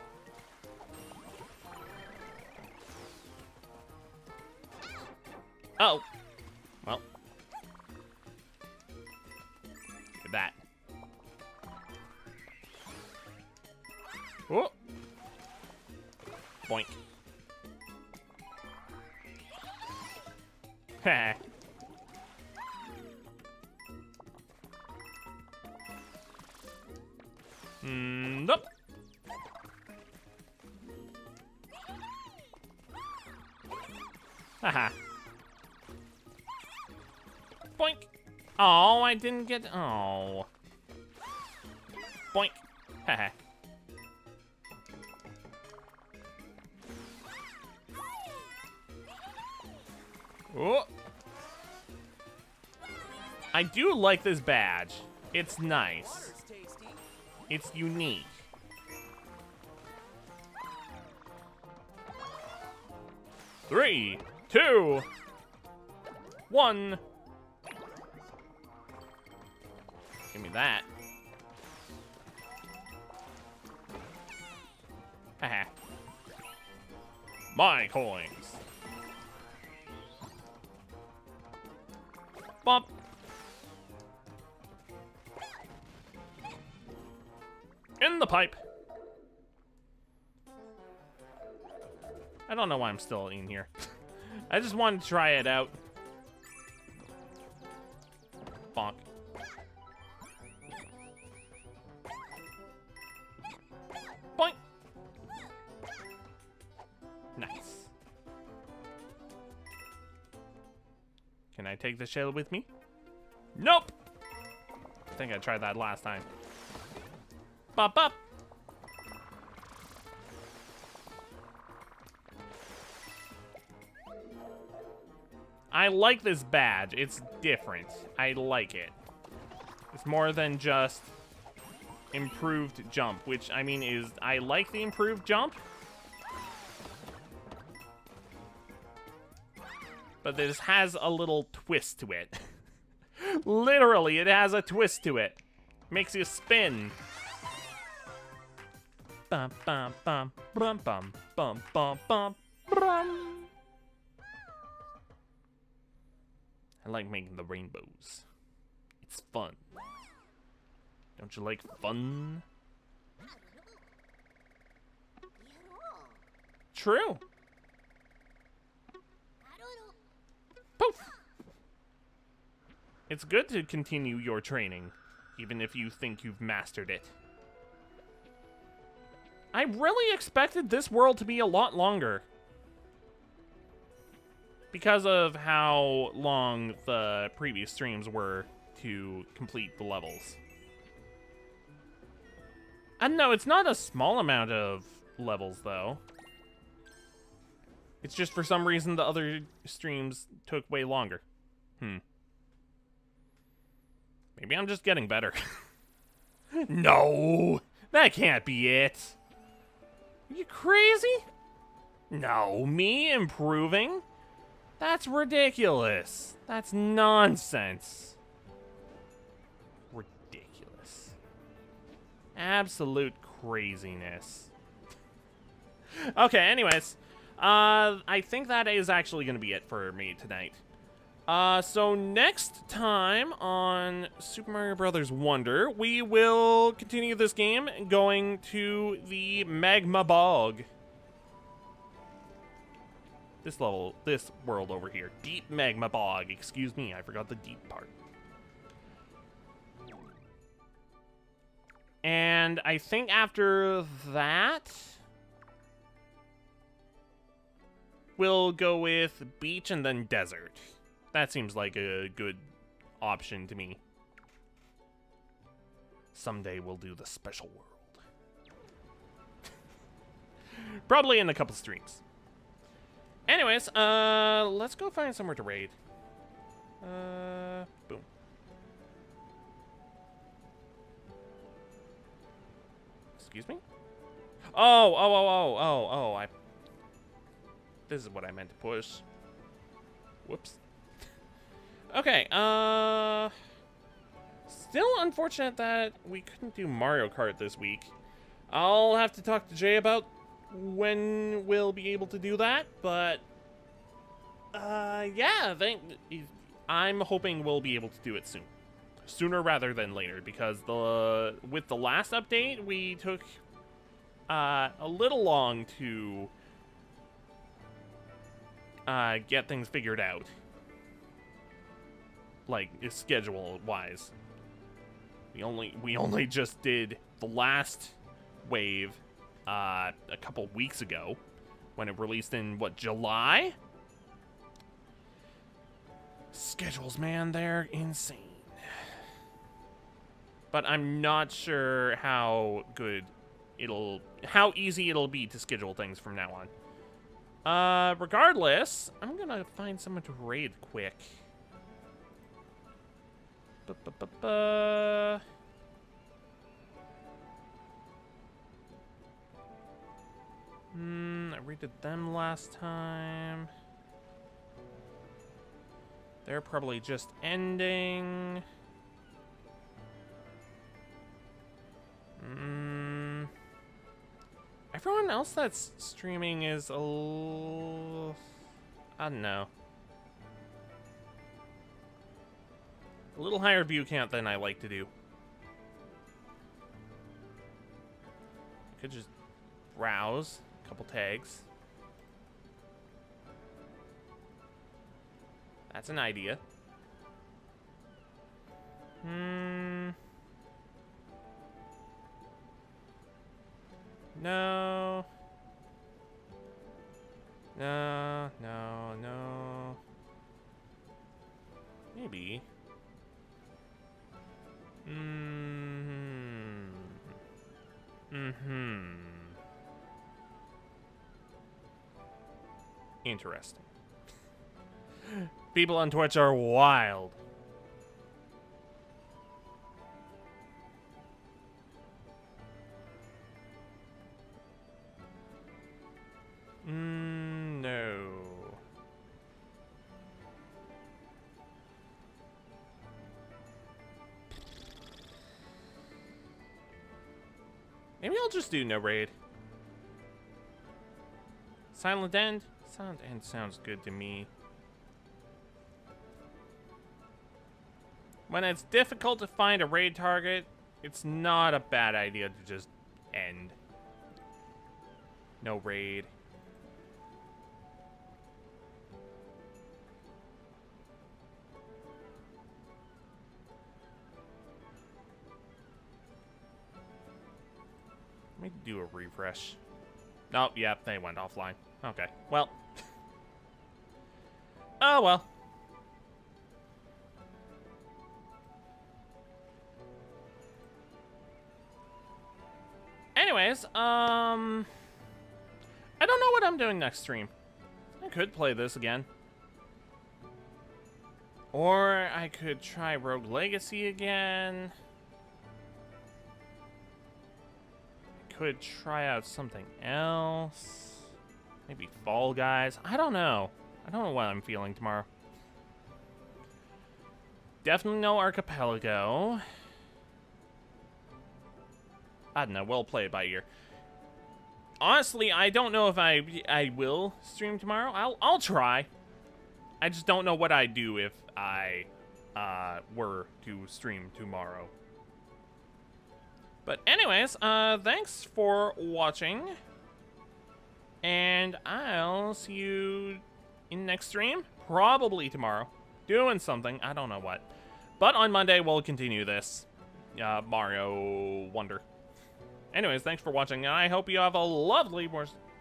Oh. Well. Look at that. Oh. Boink. Heh. Mm, nope. Haha. Boink. Oh, I didn't get. Oh. Boink. Haha. I do like this badge. It's nice. It's unique. Three, two, one. Give me that. Haha. My coins. Pipe. I don't know why I'm still in here. I just wanted to try it out. Bonk. Boink. Nice. Can I take the shell with me? Nope! I think I tried that last time. Bop bop! I like this badge. It's different. I like it. It's more than just improved jump, which, I mean, is... I like the improved jump. But this has a little twist to it. Literally, it has a twist to it. Makes you spin. Bum bum bum bum bum bum bum bum. I like making the rainbows. It's fun. Don't you like fun? True. Poof. It's good to continue your training, even if you think you've mastered it. I really expected this world to be a lot longer. Because of how long the previous streams were to complete the levels. And no, it's not a small amount of levels, though. It's just for some reason the other streams took way longer. Hmm. Maybe I'm just getting better. no! That can't be it! Are you crazy? No, me improving? That's ridiculous. That's nonsense. Ridiculous. Absolute craziness. okay, anyways. Uh, I think that is actually going to be it for me tonight. Uh, so next time on Super Mario Brothers Wonder, we will continue this game going to the Magma Bog. This level, this world over here. Deep Magma Bog. Excuse me, I forgot the deep part. And I think after that, we'll go with beach and then desert. That seems like a good option to me. Someday we'll do the special world. Probably in a couple streams. Anyways, uh, let's go find somewhere to raid. Uh, boom. Excuse me? Oh, oh, oh, oh, oh, oh, I... This is what I meant to push. Whoops. okay, uh... Still unfortunate that we couldn't do Mario Kart this week. I'll have to talk to Jay about when we'll be able to do that, but uh, yeah, I think I'm hoping we'll be able to do it soon, sooner rather than later, because the with the last update we took uh, a little long to uh, get things figured out, like schedule wise. We only we only just did the last wave uh, a couple weeks ago when it released in, what, July? Schedules, man, they're insane. But I'm not sure how good it'll, how easy it'll be to schedule things from now on. Uh, regardless, I'm gonna find someone to raid quick. Ba -ba -ba Hmm, I redid them last time. They're probably just ending. Hmm. Everyone else that's streaming is a little... I don't know. A little higher view count than I like to do. Could just browse couple tags. That's an idea. Hmm. No. No, no, no. Maybe. Hmm. Hmm. Interesting. People on Twitch are wild. Mm, no. Maybe I'll just do no raid. Silent End? Silent End sounds good to me. When it's difficult to find a raid target, it's not a bad idea to just end. No raid. Let me do a refresh. Oh, yep, they went offline. Okay, well. Oh, well. Anyways, um... I don't know what I'm doing next stream. I could play this again. Or I could try Rogue Legacy again. Could try out something else. Maybe Fall Guys. I don't know. I don't know what I'm feeling tomorrow. Definitely no Archipelago. I don't know. We'll play it by ear. Honestly, I don't know if I I will stream tomorrow. I'll I'll try. I just don't know what I'd do if I uh, were to stream tomorrow. But anyways, uh, thanks for watching. And I'll see you in next stream. Probably tomorrow. Doing something. I don't know what. But on Monday, we'll continue this. Uh, Mario Wonder. Anyways, thanks for watching, and I hope you have a lovely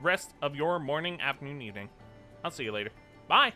rest of your morning, afternoon, evening. I'll see you later. Bye!